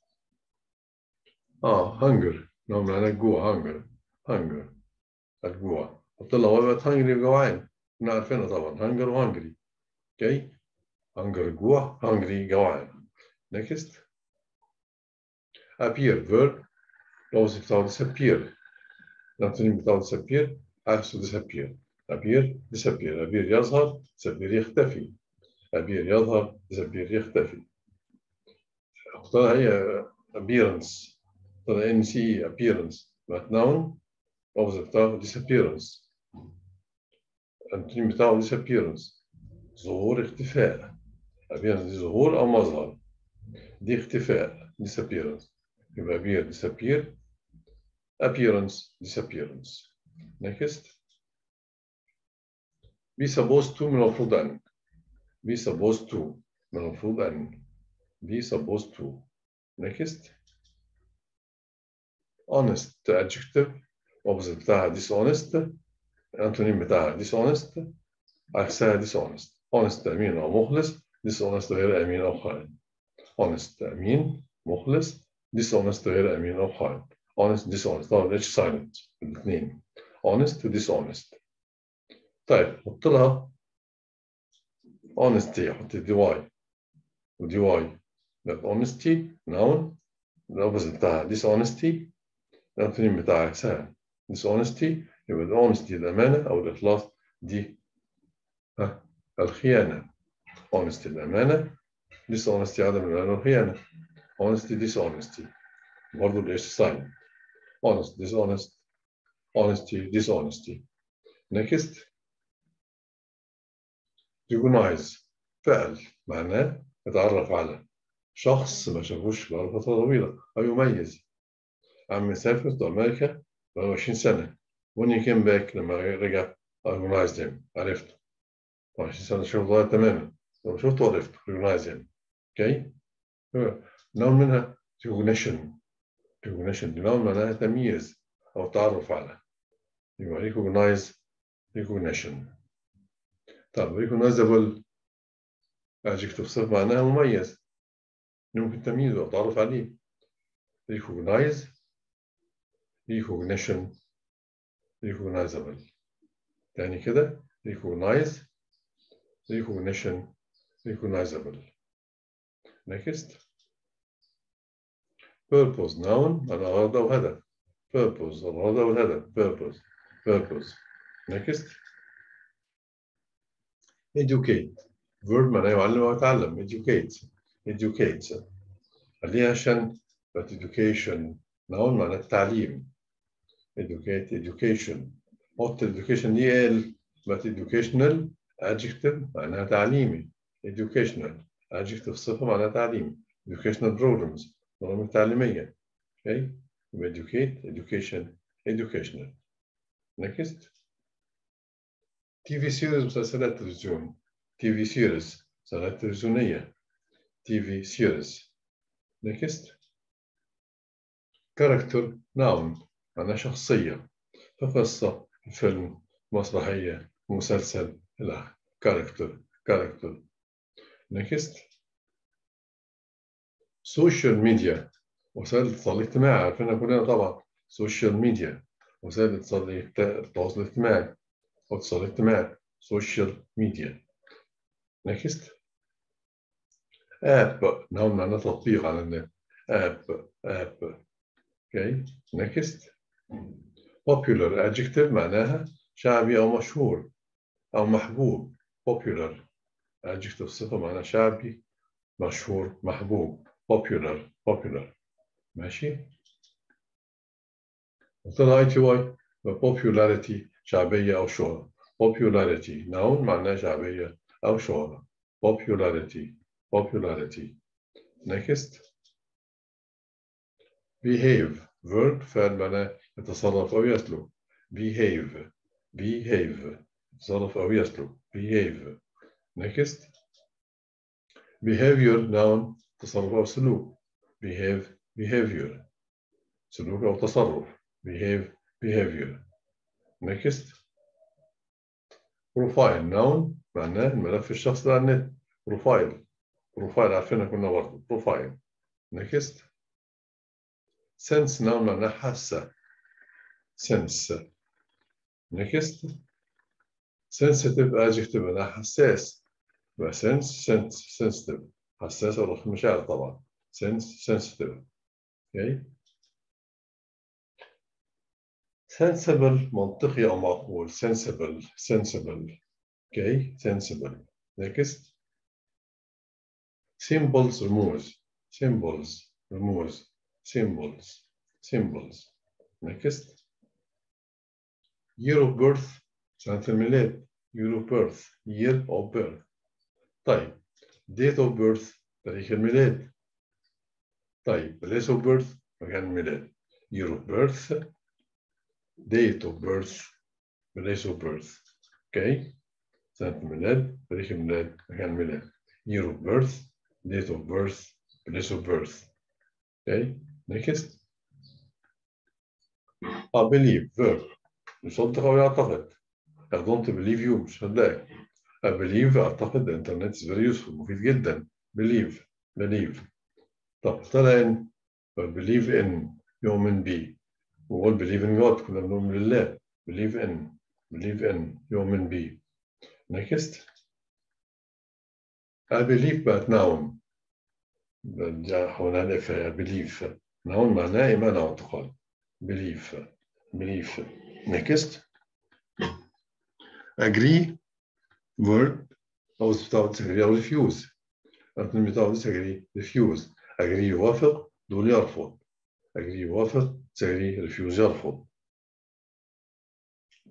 آه hunger لو معناه الجوع hunger hunger الجوع قلت له هو hungry جوعان إحنا عارفينها طبعا hunger و hungry okay hunger جوع hungry جوعان next appear verb الأوبوزيت بتاعه disappear ال antonym بتاعه disappear عكسه disappear appear disappear appear يظهر disappear يختفي appear يظهر disappear يختفي حط لها appearance حط لها ان سي إي appearance بقت noun opposite بتاعه disappearance ال antonym بتاعه disappearance ظهور اختفاء. appearance دي ظهور أو مظهر دي اختفاء disappearance يبقى appear disappear appearance disappearance next be supposed to من المفروض ان be supposed to من المفروض ان be supposed to next honest. Adjective opposite بتاعها dishonest antonym بتاعها dishonest عكسها dishonest honest أمين أو مخلص dishonest غير أمين أو خائن honest أمين مخلص dishonest غير أمين أو خائن honest dishonest طبعا ال h silent الاثنين honest dishonest طيب حط لها honesty حط دي y ودي y honesty noun ال opposite بتاعها dishonesty ال antonym بتاعها عكسها dishonesty يبقى honesty الأمانة أو الإخلاص دي ها الخيانة honesty الأمانة dishonesty عدم الأمانة والخيانة honesty dishonesty. برضه الإيش sign honest dishonest. Honesty dishonesty. Next. Recognize. فعل. معناه يتعرف على. شخص ما شافوش بقاله فترة طويلة. أو يميز. عم سافر to أمريكا بقاله 20 سنة. When he came back لما رجع recognized him عرفته 20 سنة شوف اتغير تماما لما شفته عرفته recognize him أوكي نوع منها recognition recognition دي نوع معناها تمييز أو تعرف على يبقى recognize recognition طب recognizable adjective صفة معناها مميز يمكن تمييزه أو تعرف عليه recognize recognition recognizable تاني كده recognize recognition recognizable next purpose noun الغرض أو هدف purpose الغرض أو الهدف purpose purpose next educate verb معناه يعلم أو يتعلم educate educate خليها عشان education noun معناه التعليم educate education حط education دي ال but educational adjective معناها تعليمي educational adjective صفة معناها تعليمي educational programs برامج تعليمية okay educate education educational next TV series مسلسلات تلفزيون TV series مسلسلات تلفزيونية TV series next character noun معناها شخصية في قصة فيلم مسرحية مسلسل إلى character character next. Social media. وسائل الاتصال الاجتماعي. عارفينها كلنا طبعا. Social media. وسائل التواصل الاجتماعي. أو الاتصال الاجتماعي social media. Next. App. نوع معناه تطبيق على النت. App. App. Okay. Next. Popular adjective معناها شعبي أو مشهور أو محبوب popular adjective صفة معناها شعبي مشهور محبوب popular popular ماشي قلنا i t y popularity شعبية أو شهرة popularity noun معناها شعبية أو شهرة popularity popularity next behave verb فعل معناه يتصرف أو يسلك behave. Behave. يتصرف أو يسلك behave. Next. Behavior noun تصرف أو سلوك. Behave. Behavior. سلوك أو تصرف. Behave. Behavior. Next. Profile noun معناه الملف الشخصي على النت. profile profile عارفينها كنا برضه بروفايل next. Sense noun معناه حاسة. Sense next sensitive adjective معناه حساس يبقى sense sense sensitive حساس في المشاعر طبعا sense sensitive okay sensible منطقي أو معقول sensible sensible okay sensible next symbols رموز symbols رموز symbols symbols next year of birth سنة الميلاد year of birth year of birth طيب date of birth تاريخ الميلاد طيب place of birth مكان الميلاد year of birth date of birth place of birth اوكي سنة الميلاد تاريخ الميلاد مكان الميلاد year of birth date of birth place of birth اوكي next I believe verb يصدق أو يعتقد I don't believe you مش هتلاقي I believe أعتقد الإنترنت is very useful مفيد جدا believe believe طب ابتدى إن believe in يؤمن بي وقول believe in God كنا بنؤمن لله believe in believe in يؤمن بي next I believe بقت noun هنا الإفعال believe noun معناه إيمان أو اعتقاد believe believe next agree word أوس بتاعت سكري أو ريفيوز أنتم بتاعت سكري ريفيوز أجري يوافق دول يرفض agree يوافق disagree refuse يرفض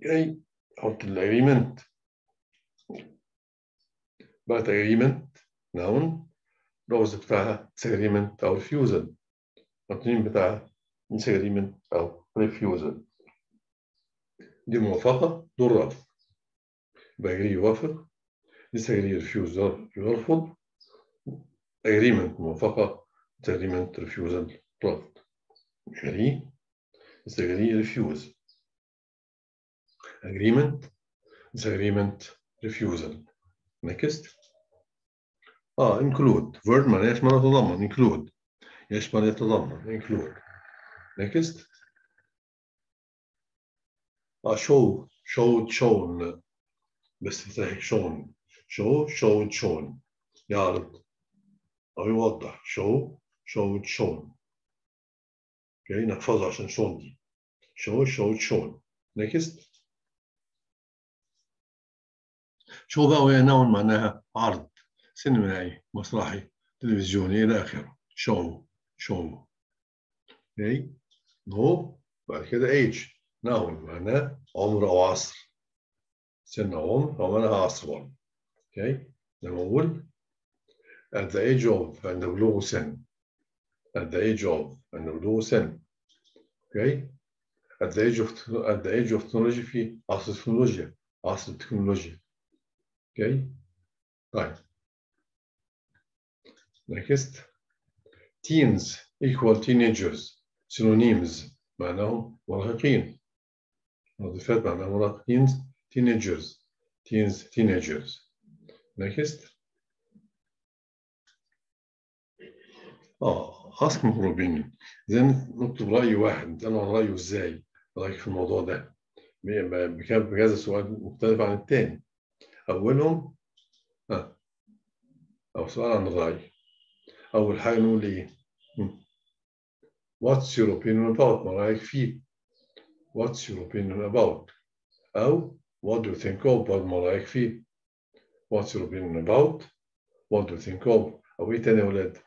أي حط ال agreement بعد agreement noun ال opposite بتاعها disagreement أو refusal antonym بتاعها disagreement أو refusal دي موافقة دول رفض يبقى agree يوافق disagree refuse يرفض agreement موافقة disagreement refusal رفض agree disagree refuse agreement disagreement refusal next آه include verb معناه يشمل يتضمن include يشمل يتضمن include next آه show showed shown بس صحيح shown show showed shown يعرض أو يوضح. show showed shown okay نحفظها عشان shown دي. show showed shown next. show بقى وهي noun معناها عرض؟ سينمائي مسرحي تلفزيوني إلى آخره. show show okay. No. بعد كده age noun معناه عمر أو عصر. سن عمر أو معناها عصر برضه okay؟ لما أقول at the age of عند بلوغ سن. at the age of عند بلوغ سن. okay؟ at the age of at the age of technology في عصر التكنولوجيا. عصر التكنولوجيا. okay؟ طيب. Next. Teens equal teenagers. Synonyms. معناهم مراهقين. مضيفات معناها مراهقين teenagers. Teens teenagers. Next. آه ask opinion زين نكتب رأي واحد أنا رأيه إزاي؟ رأيك في الموضوع ده. بكذا سؤال مختلف عن الثاني أولهم ها أو سؤال عن الرأي. أول حاجة نقول إيه؟ What's your opinion about? ما رأيك فيه؟ What's your opinion about أو What do you think of بعد ما رأيك فيه What's your opinion about What do you think of أو إيه تاني يا ولاد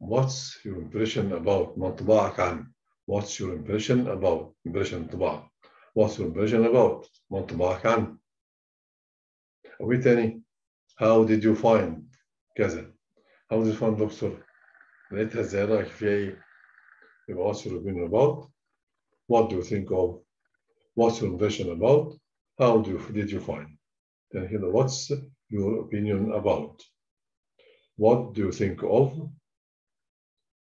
What's your impression about ما انطباعك عن What's your impression about impression انطباع What's your impression about ما انطباعك عن أو إيه تاني How did you find كذا How did you find دكتور لقيتها إزاي رأيك فيها إيه يبقى What's your opinion about What do you think of What's your impression about How do you, did you find then here What's your opinion about What do you think of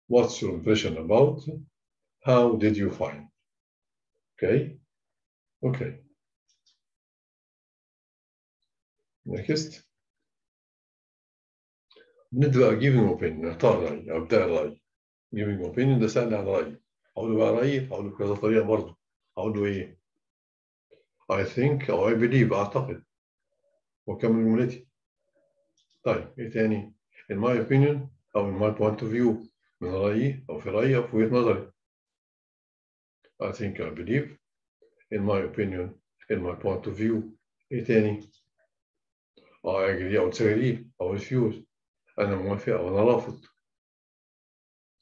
What's your impression about? How did you find? Okay. Okay. Next. نبدأ giving opinion اعطاء رأي أو ابداء الرأي giving opinion ده سألني عن رأيي أقول له بقى رأيي أقول له بكذا طريقة برضه. أقول له إيه؟ I think أو I believe أعتقد. وأكمل جملتي طيب إيه تاني؟ In my opinion أو in my point of view من رأيي أو في رأيي أو في وجهة نظري. I think I believe. In my opinion in my point of view. إيه تاني؟ I agree أو disagree أو refuse. أنا موافق أو أنا رافض.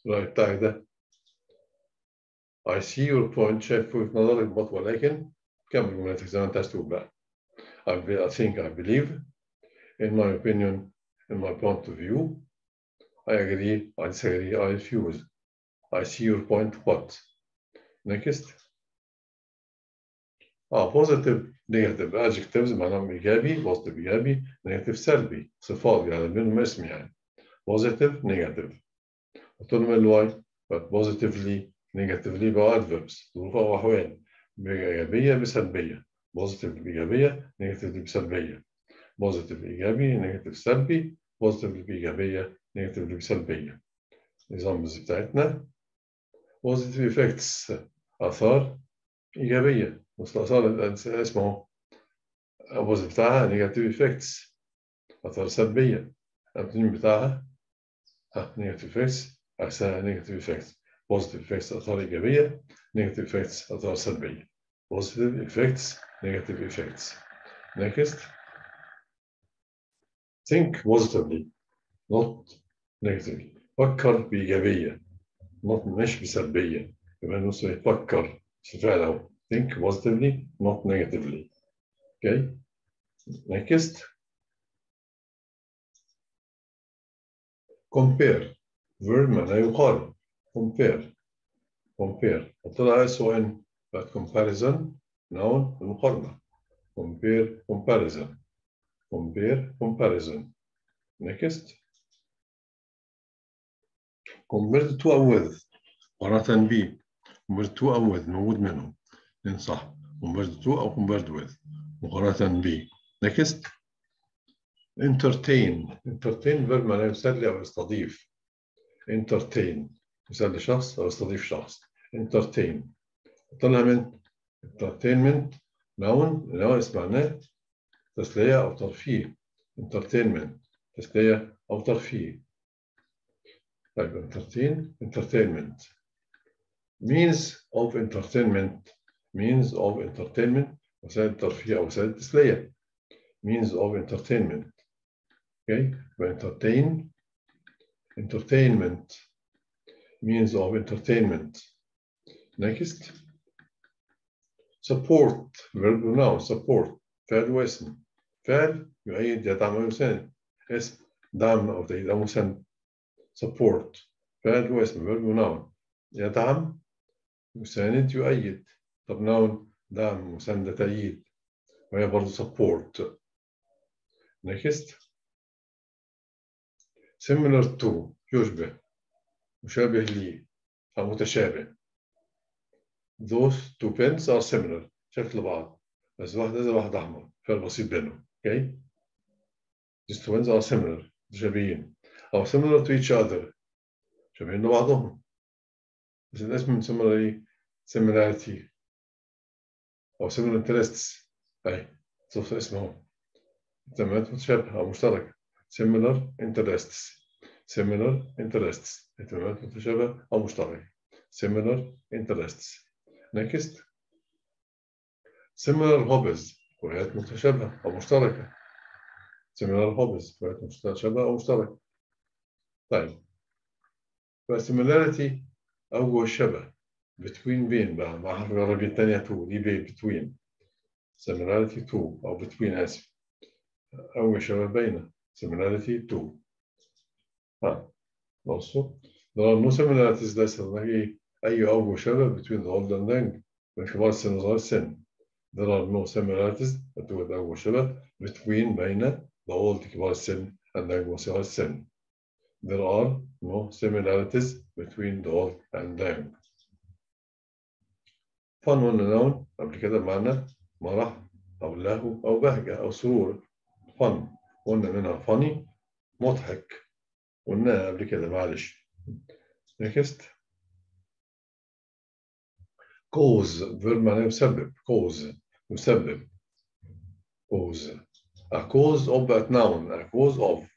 الرأي بتاعي ده. I see your point شايف وجهة نظرك بط ولكن كمل جملتك زي ما أنت عايز تقول بقى I, I think I believe in my opinion, in my point of view, I agree, I disagree, I refuse. I see your point, what? Next. اه positive negative adjectives معناهم ايجابي positive ايجابي negative سلبي صفات يعني بينهم اسم يعني positive negative قلت لهم الواي but positively نيجاتيفلي بادفيربس ظروف أو احوال ايجابيه بسلبيه positive بايجابيه negative بسلبيه positive ايجابي negative سلبي positive ايجابيه negative بسلبيه examples بتاعتنا positive effects اثار ايجابيه بس الاثار اسمه ال opposite بتاعها negative effects اثار سلبيه ال antonym بتاعها negative effects اثار negative effects positive effects اثار ايجابيه negative effects اثار سلبيه positive effects negative effects next think positively not negatively فكر بإيجابية not مش بسلبية يبقى نص يفكر فعل أهو think positively not negatively okay next compare verb معناه يقارن compare compare طلع اس أو ان بعد comparison noun المقارنة compare comparison compare comparison next compared to أو with مقارنة ب compared to أو with موجود منهم اثنين صح compared to أو compared with مقارنة ب next entertain entertain verb معناه يسلي أو يستضيف entertain يسلي شخص أو يستضيف شخص entertain طلع entertainment noun noun اسم معناه تسلية أو ترفيه entertainment تسلية أو ترفيه طيب entertain entertainment means of entertainment means of entertainment وسائل الترفيه أو وسائل التسلية means of entertainment okay entertain entertainment means of entertainment. Next. Support. Verb noun support. فعل واسم فعل يؤيد يدعم ويساند اسم دعم أو تأييد أو مساند support. فعل واسم verb noun. يدعم يساند يؤيد طب noun دعم مساند تأييد وهي برضه support. Next. Similar to يشبه مشابه لي أو متشابه those two pens are similar شكل بعض بس واحد أزرق واحد أحمر فرق بسيط بينهم okay these two pens are similar متشابهين أو similar to each other شبيهين لبعضهم بس الاسم من similar إيه similarity أو similar interests أي شوف اسمهم اهتمامات متشابهة أو مشتركة similar interests similar interests اهتمامات متشابهة أو مشتركة similar interests. Next. Similar hobbies. هوايات متشابهة أو مشتركة. Similar hobbies. هوايات متشابهة أو مشتركة. طيب. فsimilarity أوجه الشبه between بين بقى مع حرف العربية الثانية تو دي بين between. Similarity to أو between آسف أوجه الشبه بين similarity to ها بصوا there are no similarities ليس هناك أي أوجه شبه between the old and young كبار السن وصغار السن there are no similarities توجد أوجه شبه between بين the old كبار السن and young وصغار السن there are no similarities between the old and the young fun قلنا noun قبل كده معنى مرح أو لهو أو بهجة أو سرور fun قلنا منها funny مضحك قلناها قبل كده معلش. Next. Cause verb معناه يسبب cause يسبب cause. A cause of بقت noun. A cause of.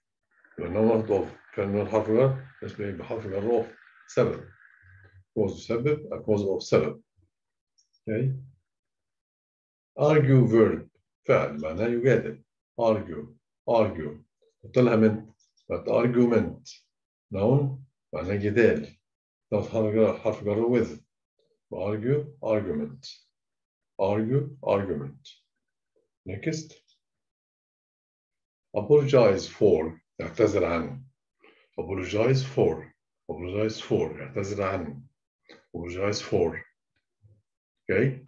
يبقى of. كان من حرف الجر اسمه بحرف الجر of. سبب. Cause يسبب a cause of سبب. Okay. Argue verb. فعل معناه يجادل. Argue. Argue. قلت لها من. but argument noun معناه جدال ثلاث حرف جر with argue argument argue argument next apologize for يعتذر عن apologize for apologize for يعتذر عن apologize for okay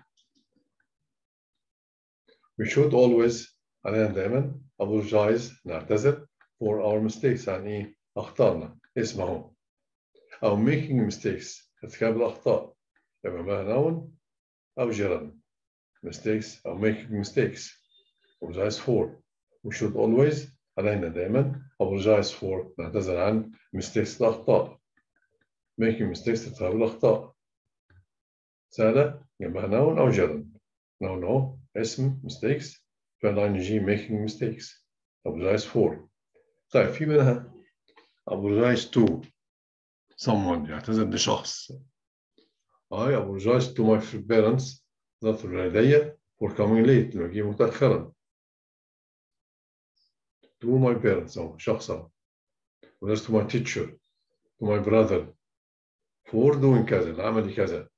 we should always علينا دائما apologize نعتذر for our mistakes عن إيه اخطائنا اسمعوا أو making mistakes ارتكاب الاخطاء اما ما noun أو جرم mistakes أو making mistakes apologize for we should always علينا دائما apologize for نعتذر عن mistakes الأخطاء making mistakes ارتكاب الأخطاء سهلة جنبها noun أو جرم noun أو اسم mistakes فعل ing making mistakes apologize for طيب في منها apologize to someone يعتذر لشخص I apologize to my parents ذات الوالدية for coming late لمجيء متأخرا to my parents أو شخصا ولا to my teacher to my brother for doing كذا العمل كذا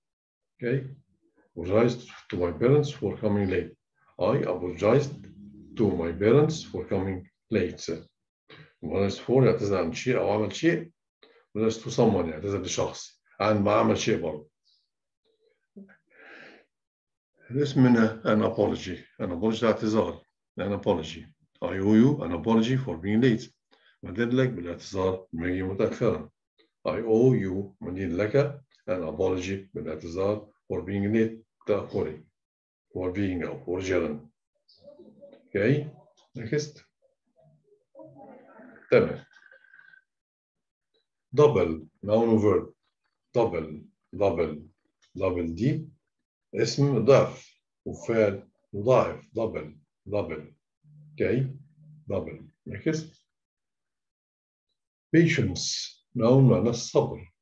okay apologize to my parents for coming late I apologized to my parents for coming late apologize for يعتذر عن شيء أو عمل شيء apologize to someone يعتذر لشخص عن ما عمل شيء برضه this منها an apology an apology اعتذار an apology I owe you an apology for being late مدد لك بالاعتذار لما يجي متأخرا I owe you مدد لك an apology بالاعتذار for being late تأخري for being أو for جرا okay next تمام double noun verb double double double دي اسم ضعف وفعل مضاعف double double okay double next patience noun معناه الصبر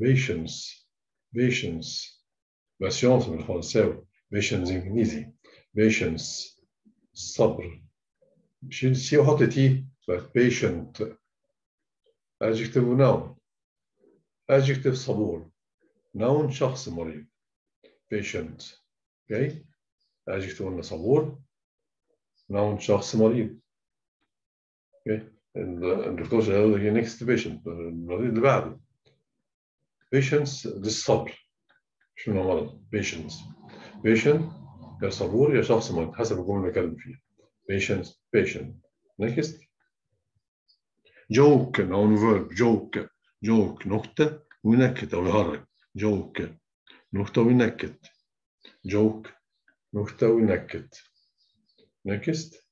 patience patience patience بالفرنساوي patience انجليزي patience الصبر شيل سي وحط تي بقت patient adjective noun adjective صبور noun شخص مريض patient okay adjective قلنا صبور noun شخص مريض okay الدكتور شغال هي next patient المريض اللي بعده patience دي الصبر شنو مرض patience patient يا صبور يا شخص مريض حسب الجمله اللي بنتكلم فيها patience patient next joke noun verb joke joke نكته وينكت أو يهرج joke نكته وينكت joke نكته وينكت next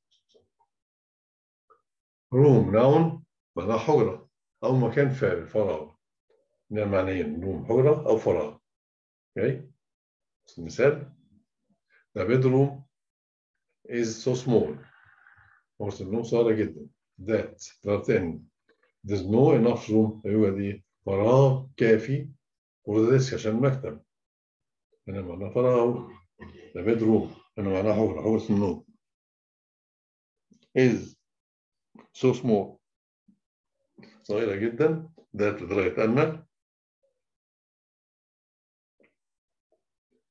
room noun معناها حجرة. أو مكان فارغ فراغ. من المعنيين room حجرة أو فراغ. okay مثال. The bedroom is so small. غرفة النوم صغيرة جدا. That in there's no enough room يوجد فراغ كافي for the desk عشان المكتب هنا معناها فراغ. The bedroom. هنا معناها حجرة حجرة النوم. Is so small. صغيرة جدا. ذات لدرجة أن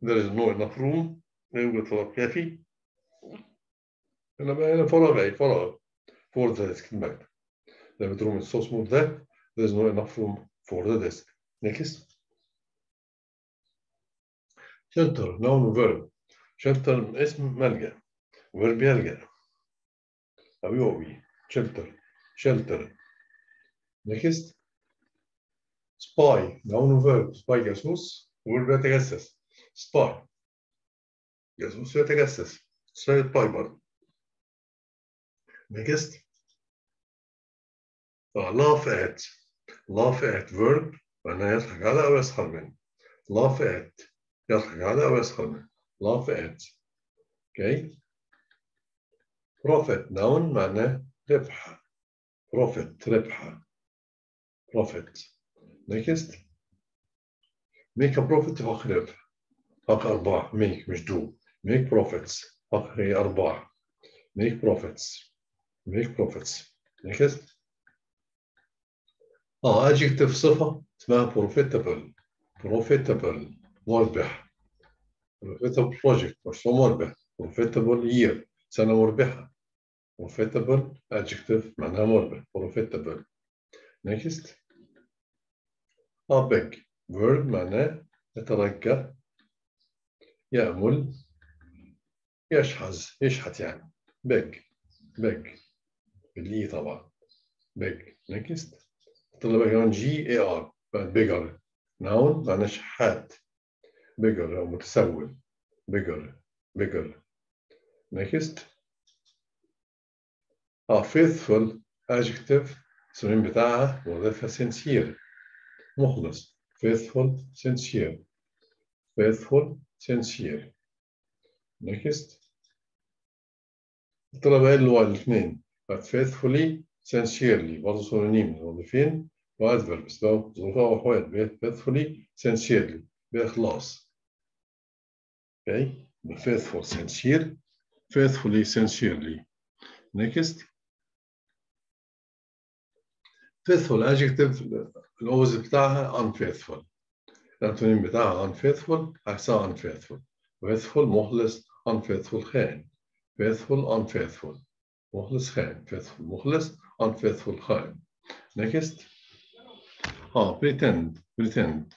there is no enough room. لا يوجد فراغ كافي. هنا بقى هنا فراغ أي فراغ. For the desk المكتب the bedroom is so small that there is no enough room for the desk next shelter noun verb shelter اسم ملجأ verb يلجأ أو يؤوي shelter shelter next spy noun verb spy جاسوس verb يتجسس spy جاسوس يتجسس spy برضه next laugh at laugh at verb معناها يضحك على أو يسخر منه laugh at يضحك على أو يسخر منه laugh at okay profit noun معناه ربح profit ربح profit next make a profit حق ربح حق أرباح make مش do make profits حق هي أرباح make profits make profits next آه adjective صفة اسمها profitable profitable مربح profitable project مشروع مربح profitable year سنة مربحة profitable adjective معناها مربح profitable next beg verb معناه يترجى يأمل يشحذ يشحت يعني beg beg بال e طبعا beg next طلع كمان g a r beggar noun معناه شحات bigger أو متسول bigger bigger next آه faithful adjective السنين بتاعها وظيفة sincere مخلص faithful sincere faithful sincere next بقى اللي هو الاثنين but faithfully sincerely برضه سونونيم موظفين وادفربس لو ظروفها وحوال faithfully sincerely بإخلاص okay faithful sincere faithfully sincerely next faithful adjective الأوز بتاعها unfaithful الأنتونيم بتاعها unfaithful عكسها unfaithful faithful مخلص unfaithful خائن faithful unfaithful مخلص خائن faithful مخلص unfaithful خائن next آه pretend pretend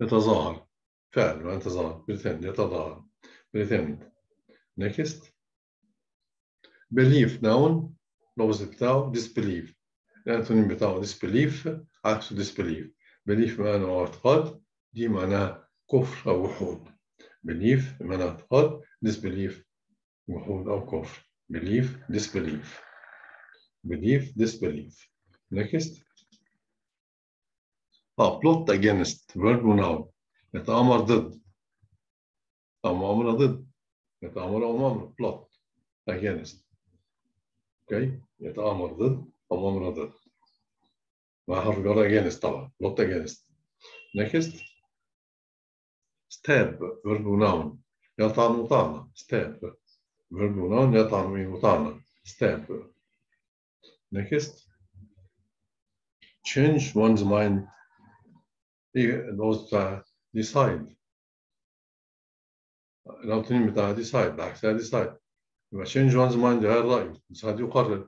يتظاهر فعل ما يتظاهر pretend يتظاهر pretend next believe noun الأوز بتاعه disbelieve الأنتونيم بتاعه disbelief عكسه disbelief belief معناه اعتقاد دي معناها كفر أو وحود belief معناها اعتقاد disbelief وحود أو كفر belief disbelief belief disbelief next آه plot against verb noun يتآمر ضد أو مؤامرة ضد يتآمر أو مؤامرة plot against أوكي يتآمر ضد أو مؤامرة ضد مع حرف جر against طبعا plot against next stab verb noun يطعن مطعنة stab verb noun يطعن مطعنة stab next change one's mind those uh, decide الأنتونيم بتاع decide عكسها decide يبقى change one's mind غير رأيه decide يقرر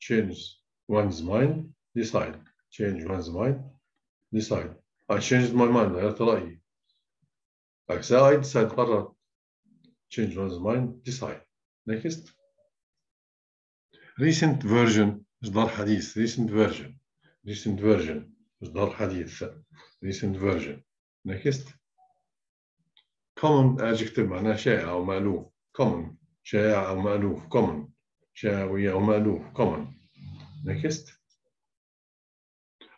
change one's mind decide change one's mind decide I changed my mind غيرت رأيي عكسها I decide قرر change one's mind decide next Recent version إصدار حديث recent version recent version إصدار حديث recent version next common adjective معناه شائع أو مألوف common شائع أو مألوف common شائعوية أو مألوف common next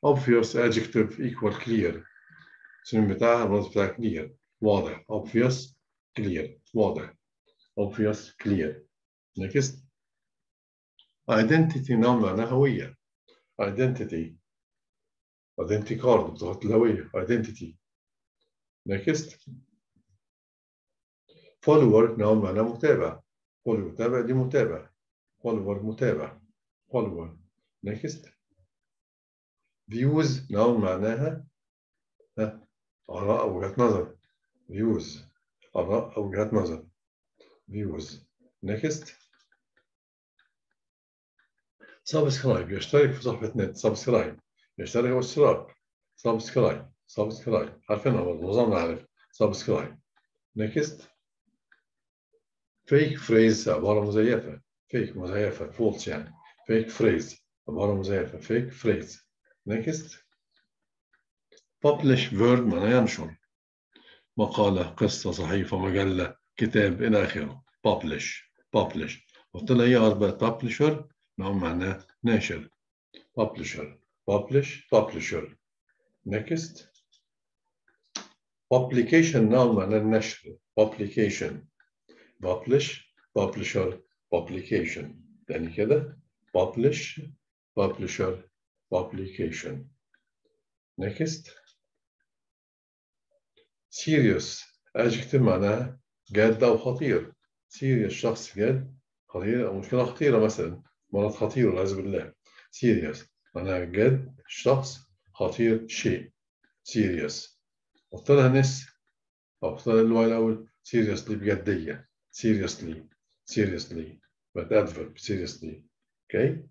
obvious adjective equal clear السين بتاعها الرمز بتاعها clear واضح obvious clear واضح obvious clear next identity نوع معناها هوية identity identity card بتاعت الهوية identity next follower noun معناها متابع follower متابع دي متابع follower متابع follower next views noun معناها ها آراء أو وجهات نظر views آراء أو وجهات نظر views next سبسكرايب يشترك في صفحة نت subscribe يشترك هو اشتراك subscribe subscribe عارفينها برضه نظام عارف subscribe next fake phrase عبارة مزيفة fake مزيفة false يعني fake phrase عبارة مزيفة fake phrase next publish verb معناه ينشر مقالة قصة صحيفة مجلة كتاب إلى آخره. Publish. Publish. قلت لها إيه أربعة publisher نعم معناه ناشر publisher publish publisher next publication نعم معناه النشر publication publish publisher publication يعني كده publish publisher publication next serious adjective معناها جاد أو خطير serious شخص جاد خطير أو مشكلة خطيرة مثلا مرض خطير والعياذ بالله serious معناها جد شخص خطير شيء قلت لها نس أو لها اللي هو الأول seriously بجدية seriously seriously but adverb seriously okay.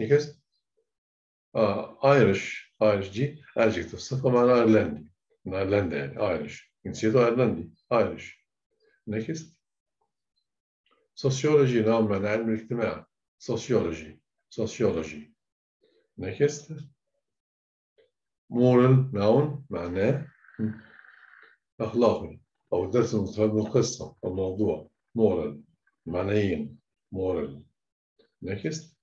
Next آه Irish Irish دي adjective صفة معناها أيرلندي من أيرلندا يعني Irish. جنسيته أيرلندي Irish. Next sociology نوع من علم الاجتماع sociology sociology next moral noun معناه أخلاقي أو الدرس المستفاد من القصة الموضوع moral معنيين moral next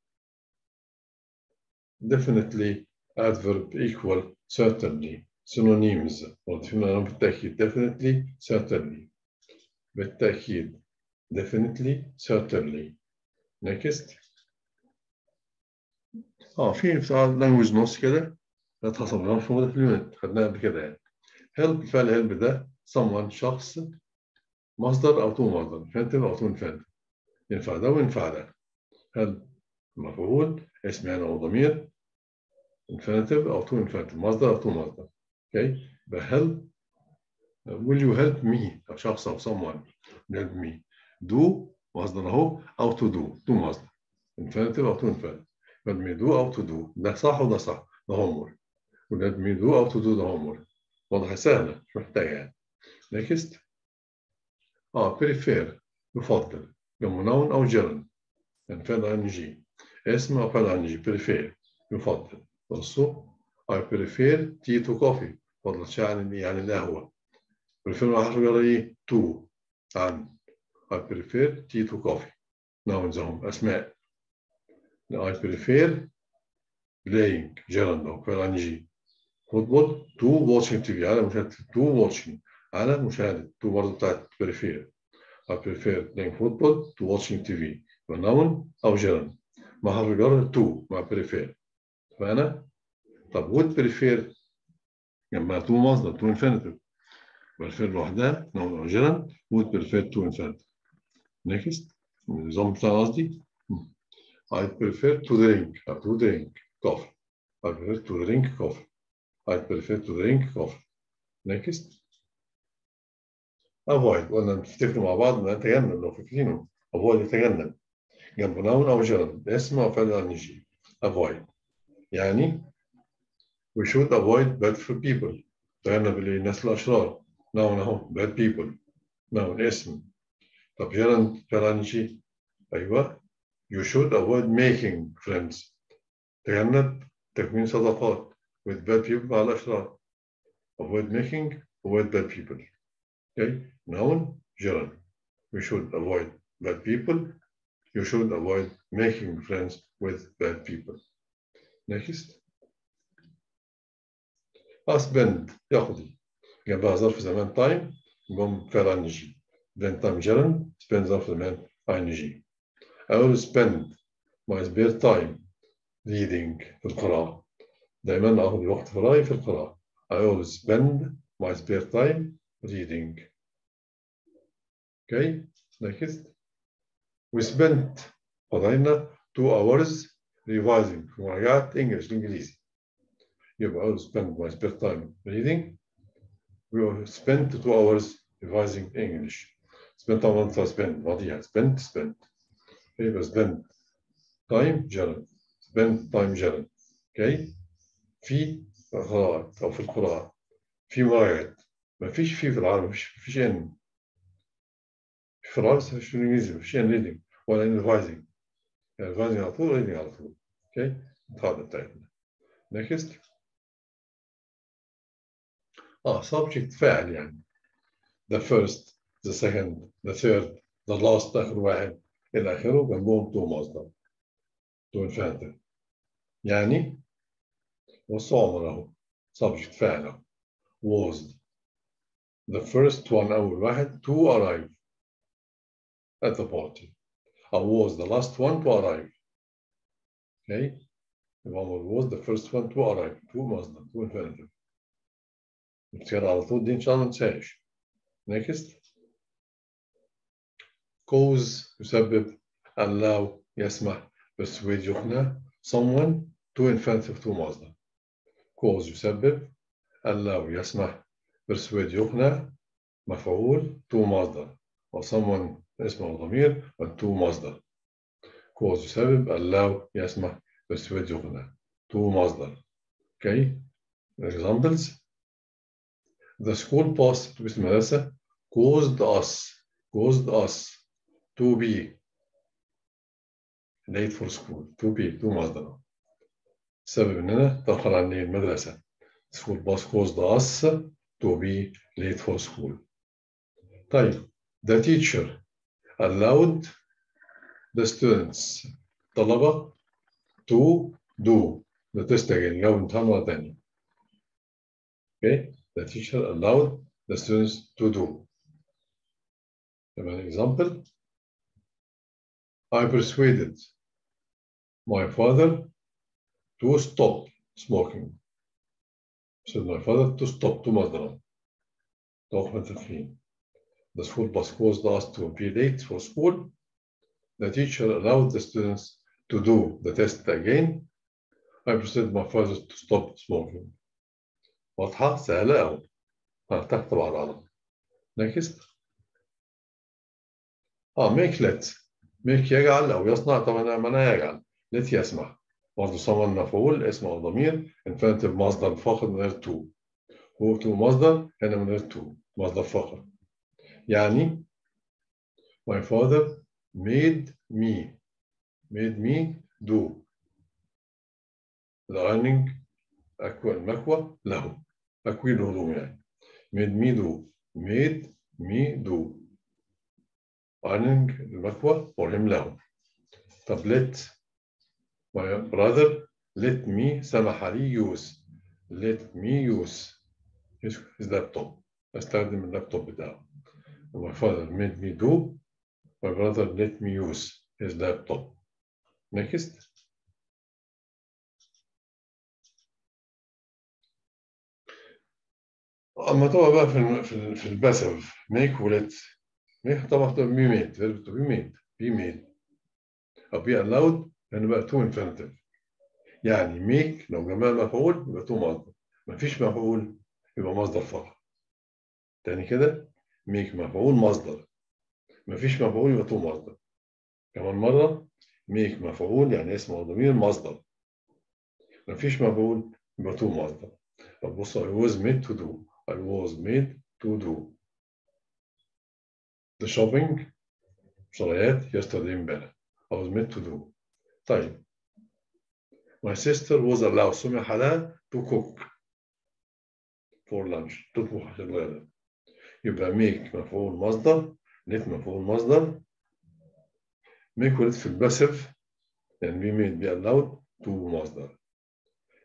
definitely adverb equal certainly synonyms واضحين بالتأكيد definitely certainly بالتأكيد definitely certainly next آه في بتاع language نص كده. لا غير مش موجودة في اليونت خدناها قبل كده يعني. help فعل help ده someone شخص مصدر أو تو مصدر. infinitive أو تو infinitive ينفع ده وينفع ده. help مفعول اسم يعني أو ضمير. infinitive أو تو infinitive مصدر أو تو مصدر. okay but help. will you help me أو شخص أو someone help me. do مصدر أهو أو to do. to مصدر. infinitive أو to infinitive let me do or to do ده صح وده صح. the homework let me do or to do the homework واضح سهله مش محتاجه يعني. Next. آه prefer يفضل يا noun أو gerund فعل ing اسم أو ing prefer يفضل بصوا I prefer tea to coffee. فضل شعر يعني القهوة prefer راح اشرب يلا إيه؟ to عن. I prefer tea to coffee nouns أسماء. I prefer playing gerund أو فعل football to watching TV أنا مشاهدة to watching أنا مشاهدة to برضه بتاعت prefer I prefer playing football to watching TV noun أو gerund مع حرف جر to مع prefer فأنا طب would prefer لما to مصدر to infinitive prefer لوحدها noun أو gerund would prefer to infinitive النظام بتاع قصدي I prefer to drink to drink coffee I prefer to drink coffee I prefer to drink coffee next avoid قلنا نفتكروا مع بعض نتجنب لو فاكرينه avoid يتجنب جنب noun أو gerund اسم أو فعل نجي avoid يعني we should avoid bad for people تجنب الناس الأشرار noun أهو bad people noun اسم طب gerund فعل نجي أيوه you should avoid making friends تجنب تكوين صداقات with bad people مع الأشرار avoid making avoid bad people okay noun gerund we should avoid bad people you should avoid making friends with bad people next spend يقضي جنبها ظرف زمان time جم فعل نجي then time gerund spend ظرف زمان ing I will spend my spare time reading في القراءة دائما أقضي وقت فراغي في القراءة I always spend my spare time reading okay next we spent قضينا two hours revising في مراجعة English الإنجليزي يبقى I will spend my spare time reading we will spend two hours revising English spend طبعا spend ماضيها spend Spend يبقى spend time gerund spend time gerund okay? في قراءة أو في القراءة في مراجعة ما فيش في في العربي مفيش فيش in في العربي في الإنجليزي مفيش in reading ولا revising revising على طول reading على طول okay القاعدة بتاعتنا next. آه subject فاعل يعني the first the second the third the last آخر واحد إلى آخره جنبهم تو مصدر تو infinitive يعني والصامر أهو subject فاعل أهو was the first one أول واحد to arrive at the party or was the last one to arrive okay يبقى was the first one to arrive to مصدر to infinitive نفتكر على طول دي إن شاء الله ننساش next cause يسبب allow يسمح persuade يقنع someone to infinitive to مصدر cause يسبب allow يسمح persuade يقنع مفعول to مصدر و someone اسمه ضمير و to مصدر cause يسبب allow يسمح يستفيد يغنى to مصدر okay examples the school bus اتوبيس المدرسة caused us caused us to be late for school to be to مصدر السبب اننا تأخر عن المدرسة school bus caused us to be late for school طيب the teacher allowed the students طلبة to do the test again يجاوب الامتحان مرة تانية okay the teacher allowed the students to do an example I persuaded my father to stop smoking said my father to stop to مصدر توقف التدخين the school bus caused us to be late for school the teacher allowed the students to do the test again I persuaded my father to stop smoking واضحة سهلة أوي تحت بعضها next اه make let make يجعل أو يصنع. طبعا معناها يجعل. let يسمح برضه صمم مفعول اسم أو ضمير. Infinitive مصدر فاقد من غير to هو to مصدر هنا من غير to مصدر فاقد يعني my father made me. Made me do. The ironing أكوى المكوى له. أكوي الهدوم يعني. Made me do. Made me do. Ironing المكوى for him له طب let my brother let me سمح لي use let me use his, laptop استخدم اللابتوب بتاعه my father made me do my brother let me use his laptop next اما طبعا بقى في. في, ال... في الباسف make ولت make طبعا to be made be made أو be allowed لأنه بقى to infinitive يعني make لو جمع مفعول يبقى to مصدر. مفيش مفعول يبقى مصدر فقط. تاني كده؟ make مفعول مصدر. مفيش مفعول يبقى to مصدر. كمان مرة make مفعول يعني اسم أو ضمير مصدر. مفيش مفعول يبقى to مصدر. طب بص I was made to do. I was made to do. The shopping. شرايات yesterday امبارح I was made to do. طيب. My sister was allowed. سمح لها to cook. For lunch. تطبخ عشان الغداء يبقى make مفعول مصدر let مفعول مصدر make ولد في الباسف يعني be made be allowed to مصدر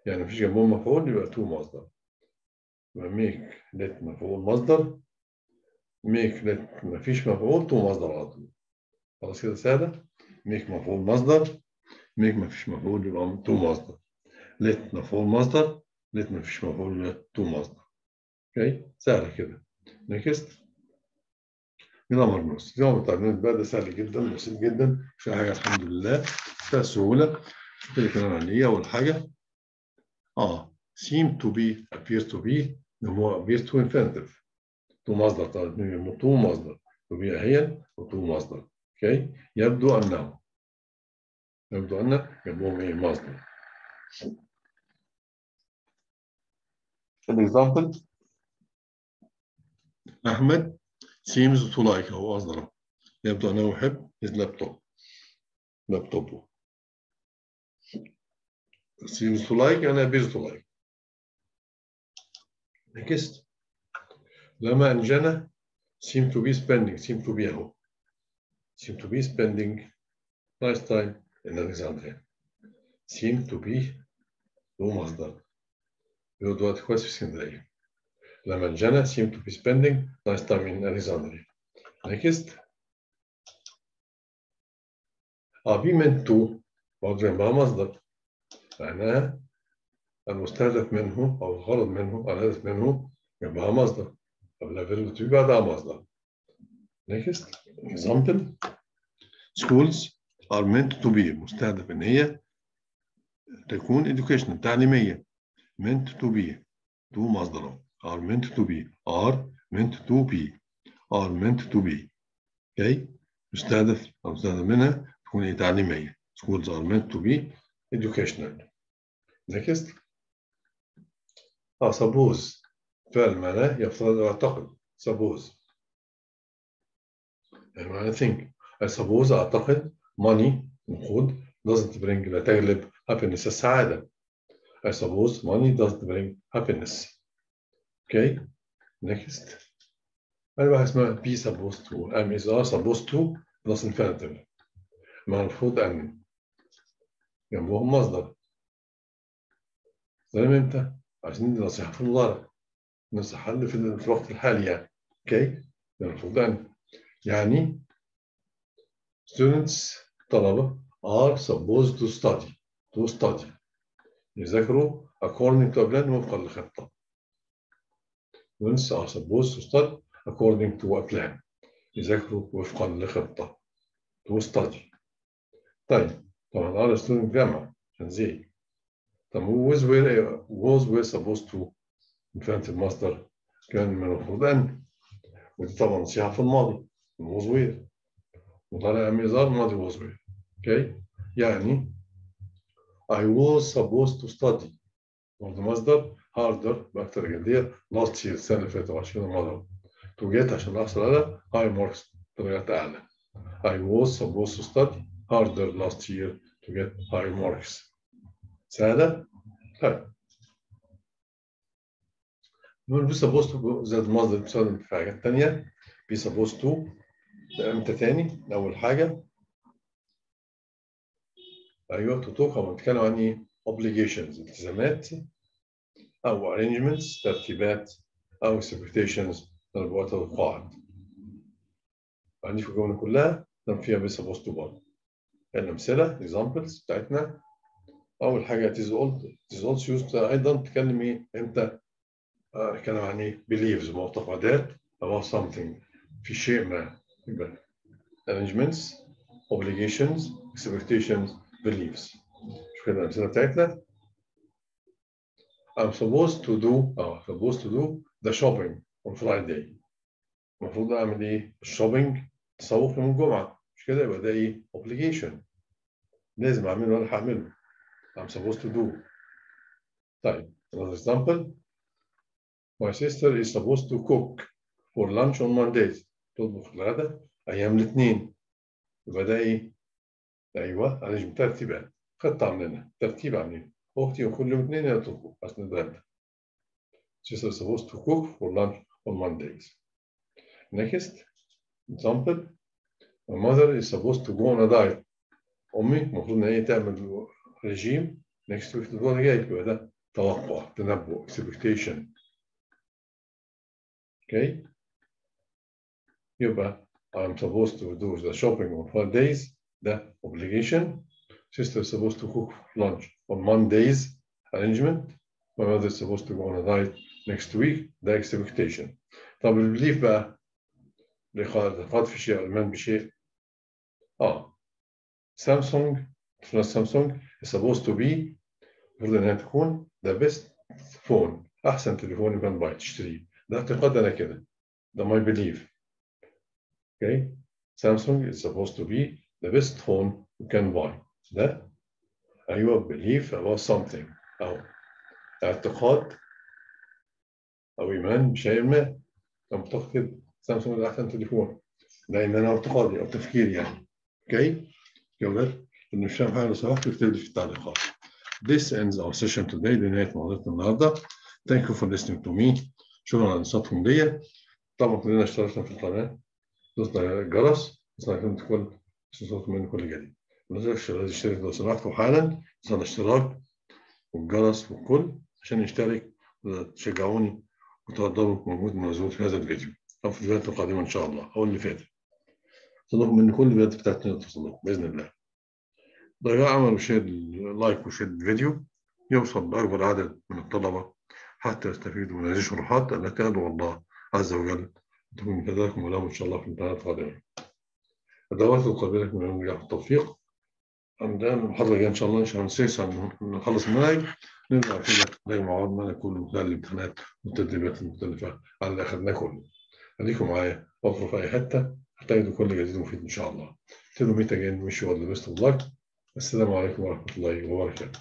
يعني مفيش جنبهم مفعول يبقى to مصدر يبقى make let مفعول مصدر make let مفيش مفعول to مصدر على طول. خلاص كده سهلة؟ make مفعول مصدر make مفيش مفعول يبقى to مصدر. let مفعول مصدر let مفيش مفعول to مصدر. أوكي؟ سهلة كده. next كده مرموز زي ما بقى ده سهل جدا بسيط جدا. مش حاجة الحمد لله. فيها سهولة. شوف كمان عن إيه؟ أول حاجة. آه seem to be appear to be هو appear to infinitive to مصدر طبعا to مصدر. to be هي و to مصدر. okay؟ يبدو أنه يبدو أن جنبهم إيه مصدر. ال example أحمد seems to like أو مصدر. يبدو أنه يحب his laptop. لابتوبه seems to like and appears to like. Next. لما أنجنا seem to be spending seem to be أهو seem to be spending nice time in Alexandria seem to be له مصدر يقعد وقت كويس في اسكندرية لما أنجنا seem to be spending nice time in Alexandria next اه be meant to برضه جنبها مصدر معناها المستهدف منه أو الغرض منه الهدف منه جنبها مصدر قبل verb to بعدها مصدر next example schools are meant to be مستهدف إن هي تكون education تعليمية meant to be to مصدر are meant to be are meant to be are meant to be okay مستهدف أو مستهدف منها تكون إيه تعليمية schools are meant to be educational next آه suppose فعل معناه يفترض أعتقد suppose يعني معناه think I suppose أعتقد money نقود doesn't bring لا تجلب happiness السعادة I suppose money doesn't bring happiness okay next أنا واحد اسمها be supposed to am is are supposed to plus infinitive المفروض أن جنبهم مصدر زي إمتى؟ عشان ندي نصيحة في المضارع نصيحة في الوقت الحالي يعني أوكي أن يعني students طلبة are supposed to study to study يذاكروا according to a plan وفقا لخطة students are supposed to study according to a plan يذاكروا وفقا لخطة to study طيب طبعا are student جامعة زي طب was were was were supposed to infinitive مصدر كان من المفروض ودي طبعا نصيحة في الماضي were مضارع ميزار ماضي was were أوكي يعني I was supposed to study. برضه مصدر harder بأكثر جدية last year السنة اللي فاتت وعشرين مرة. to get عشان أحصل على high marks درجات أعلى. I was supposed to study harder last year. to get high marks. سهلة؟ طيب. نقول be supposed to زائد مصدر بيستخدم في حاجات تانية be supposed to إمتى تاني؟ أول حاجة أيوه تو توك هو بنتكلم عن إيه؟ obligations التزامات أو arrangements ترتيبات أو expectations القواعد عندي في الجمله كلها نعم فيها بس supposed to برضه الامثله examples بتاعتنا اول حاجة it is all it is أيضا تتكلم إيه إمتى نتكلم عن إيه believes معتقدات about something في شيء ما arrangements obligations expectations beliefs شوف كده الأمثلة بتاعتنا I'm supposed to do آه supposed to do the shopping on Friday المفروض أعمل إيه؟ الشوبينج تسوق يوم الجمعة مش كده يبقى ده إيه؟ obligation لازم أعمله وأنا هعمله I'm supposed to do طيب another example my sister is supposed to cook for lunch on Mondays. تطبخ الغداء أيام الاثنين. يبقى ده إيه؟ أيوه على ترتيبات خطه عاملينها ترتيب عاملين أختي كل يوم اثنين تطبخ. عشان نتغدى She's supposed to cook for lunch on Mondays. Next example. My mother is supposed to go on a diet. أمي المفروض إن هي تعمل رجيم next week الأسبوع الجاي يبقى ده توقع تنبؤ expectation. Okay يبقى I'm supposed to do the shopping on Fridays the obligation. Sister is supposed to cook lunch on Mondays arrangement. My mother is supposed to go on a diet next week. The expectation. طب البليف بقى الاعتقاد في شيء الإيمان بشيء اه سامسونج سامسونج is supposed to be المفروض انها تكون the best phone احسن تليفون يمكن باي تشتريه ده اعتقاد أنا كده. ده my belief. Okay? Samsung is supposed to be the best phone you can buy. ده أيوة belief about something? أو اعتقاد أو إيمان بشيء ما؟ أو معتقد سامسونج ده أحسن تليفون؟ ده إيمان أو اعتقادي أو تفكير يعني. أوكي يا ولاد اللي مش فاهم حاجة لو سمحت اكتب في التعليقات. This ends our session today. نهاية محاضرتنا النهاردة. Thank you for listening to me. شكرا على انصاتكم ليا. طبعا كلنا اشتركنا في القناة. دوسنا الجرس. عشان تكون صوت من كل جديد. ما تنساش تشترك لو سمحتوا حالا. على الاشتراك والجرس والكل عشان يشترك تشجعوني وتقدروا مجهود موجود في هذا الفيديو أو في الفيديوهات القادمة إن شاء الله أو اللي فاتت. تصدقوا ان كل الفيديوهات بتاعتنا تصدقوا بإذن الله. ضيعوا عملوا share like و share الفيديو يوصل لأكبر عدد من الطلبة حتى يستفيدوا من هذه الشروحات التي أدعو الله عز وجل تكون كذلك ولهم إن شاء الله في الامتحانات القادمه الدعوات القابلة من النجاح والتوفيق عندنا المحاضرة الجاية إن شاء الله إن شاء الله نخلص المنهج نرجع كده زي ما عودنا كل خلال الامتحانات والتدريبات المختلفة على اللي أخذناه كله خليكم معايا وقفوا في أي حتة هتجدوا كل جديد مفيد إن شاء الله. Till we meet again, wish you all the best of luck. وبركاته.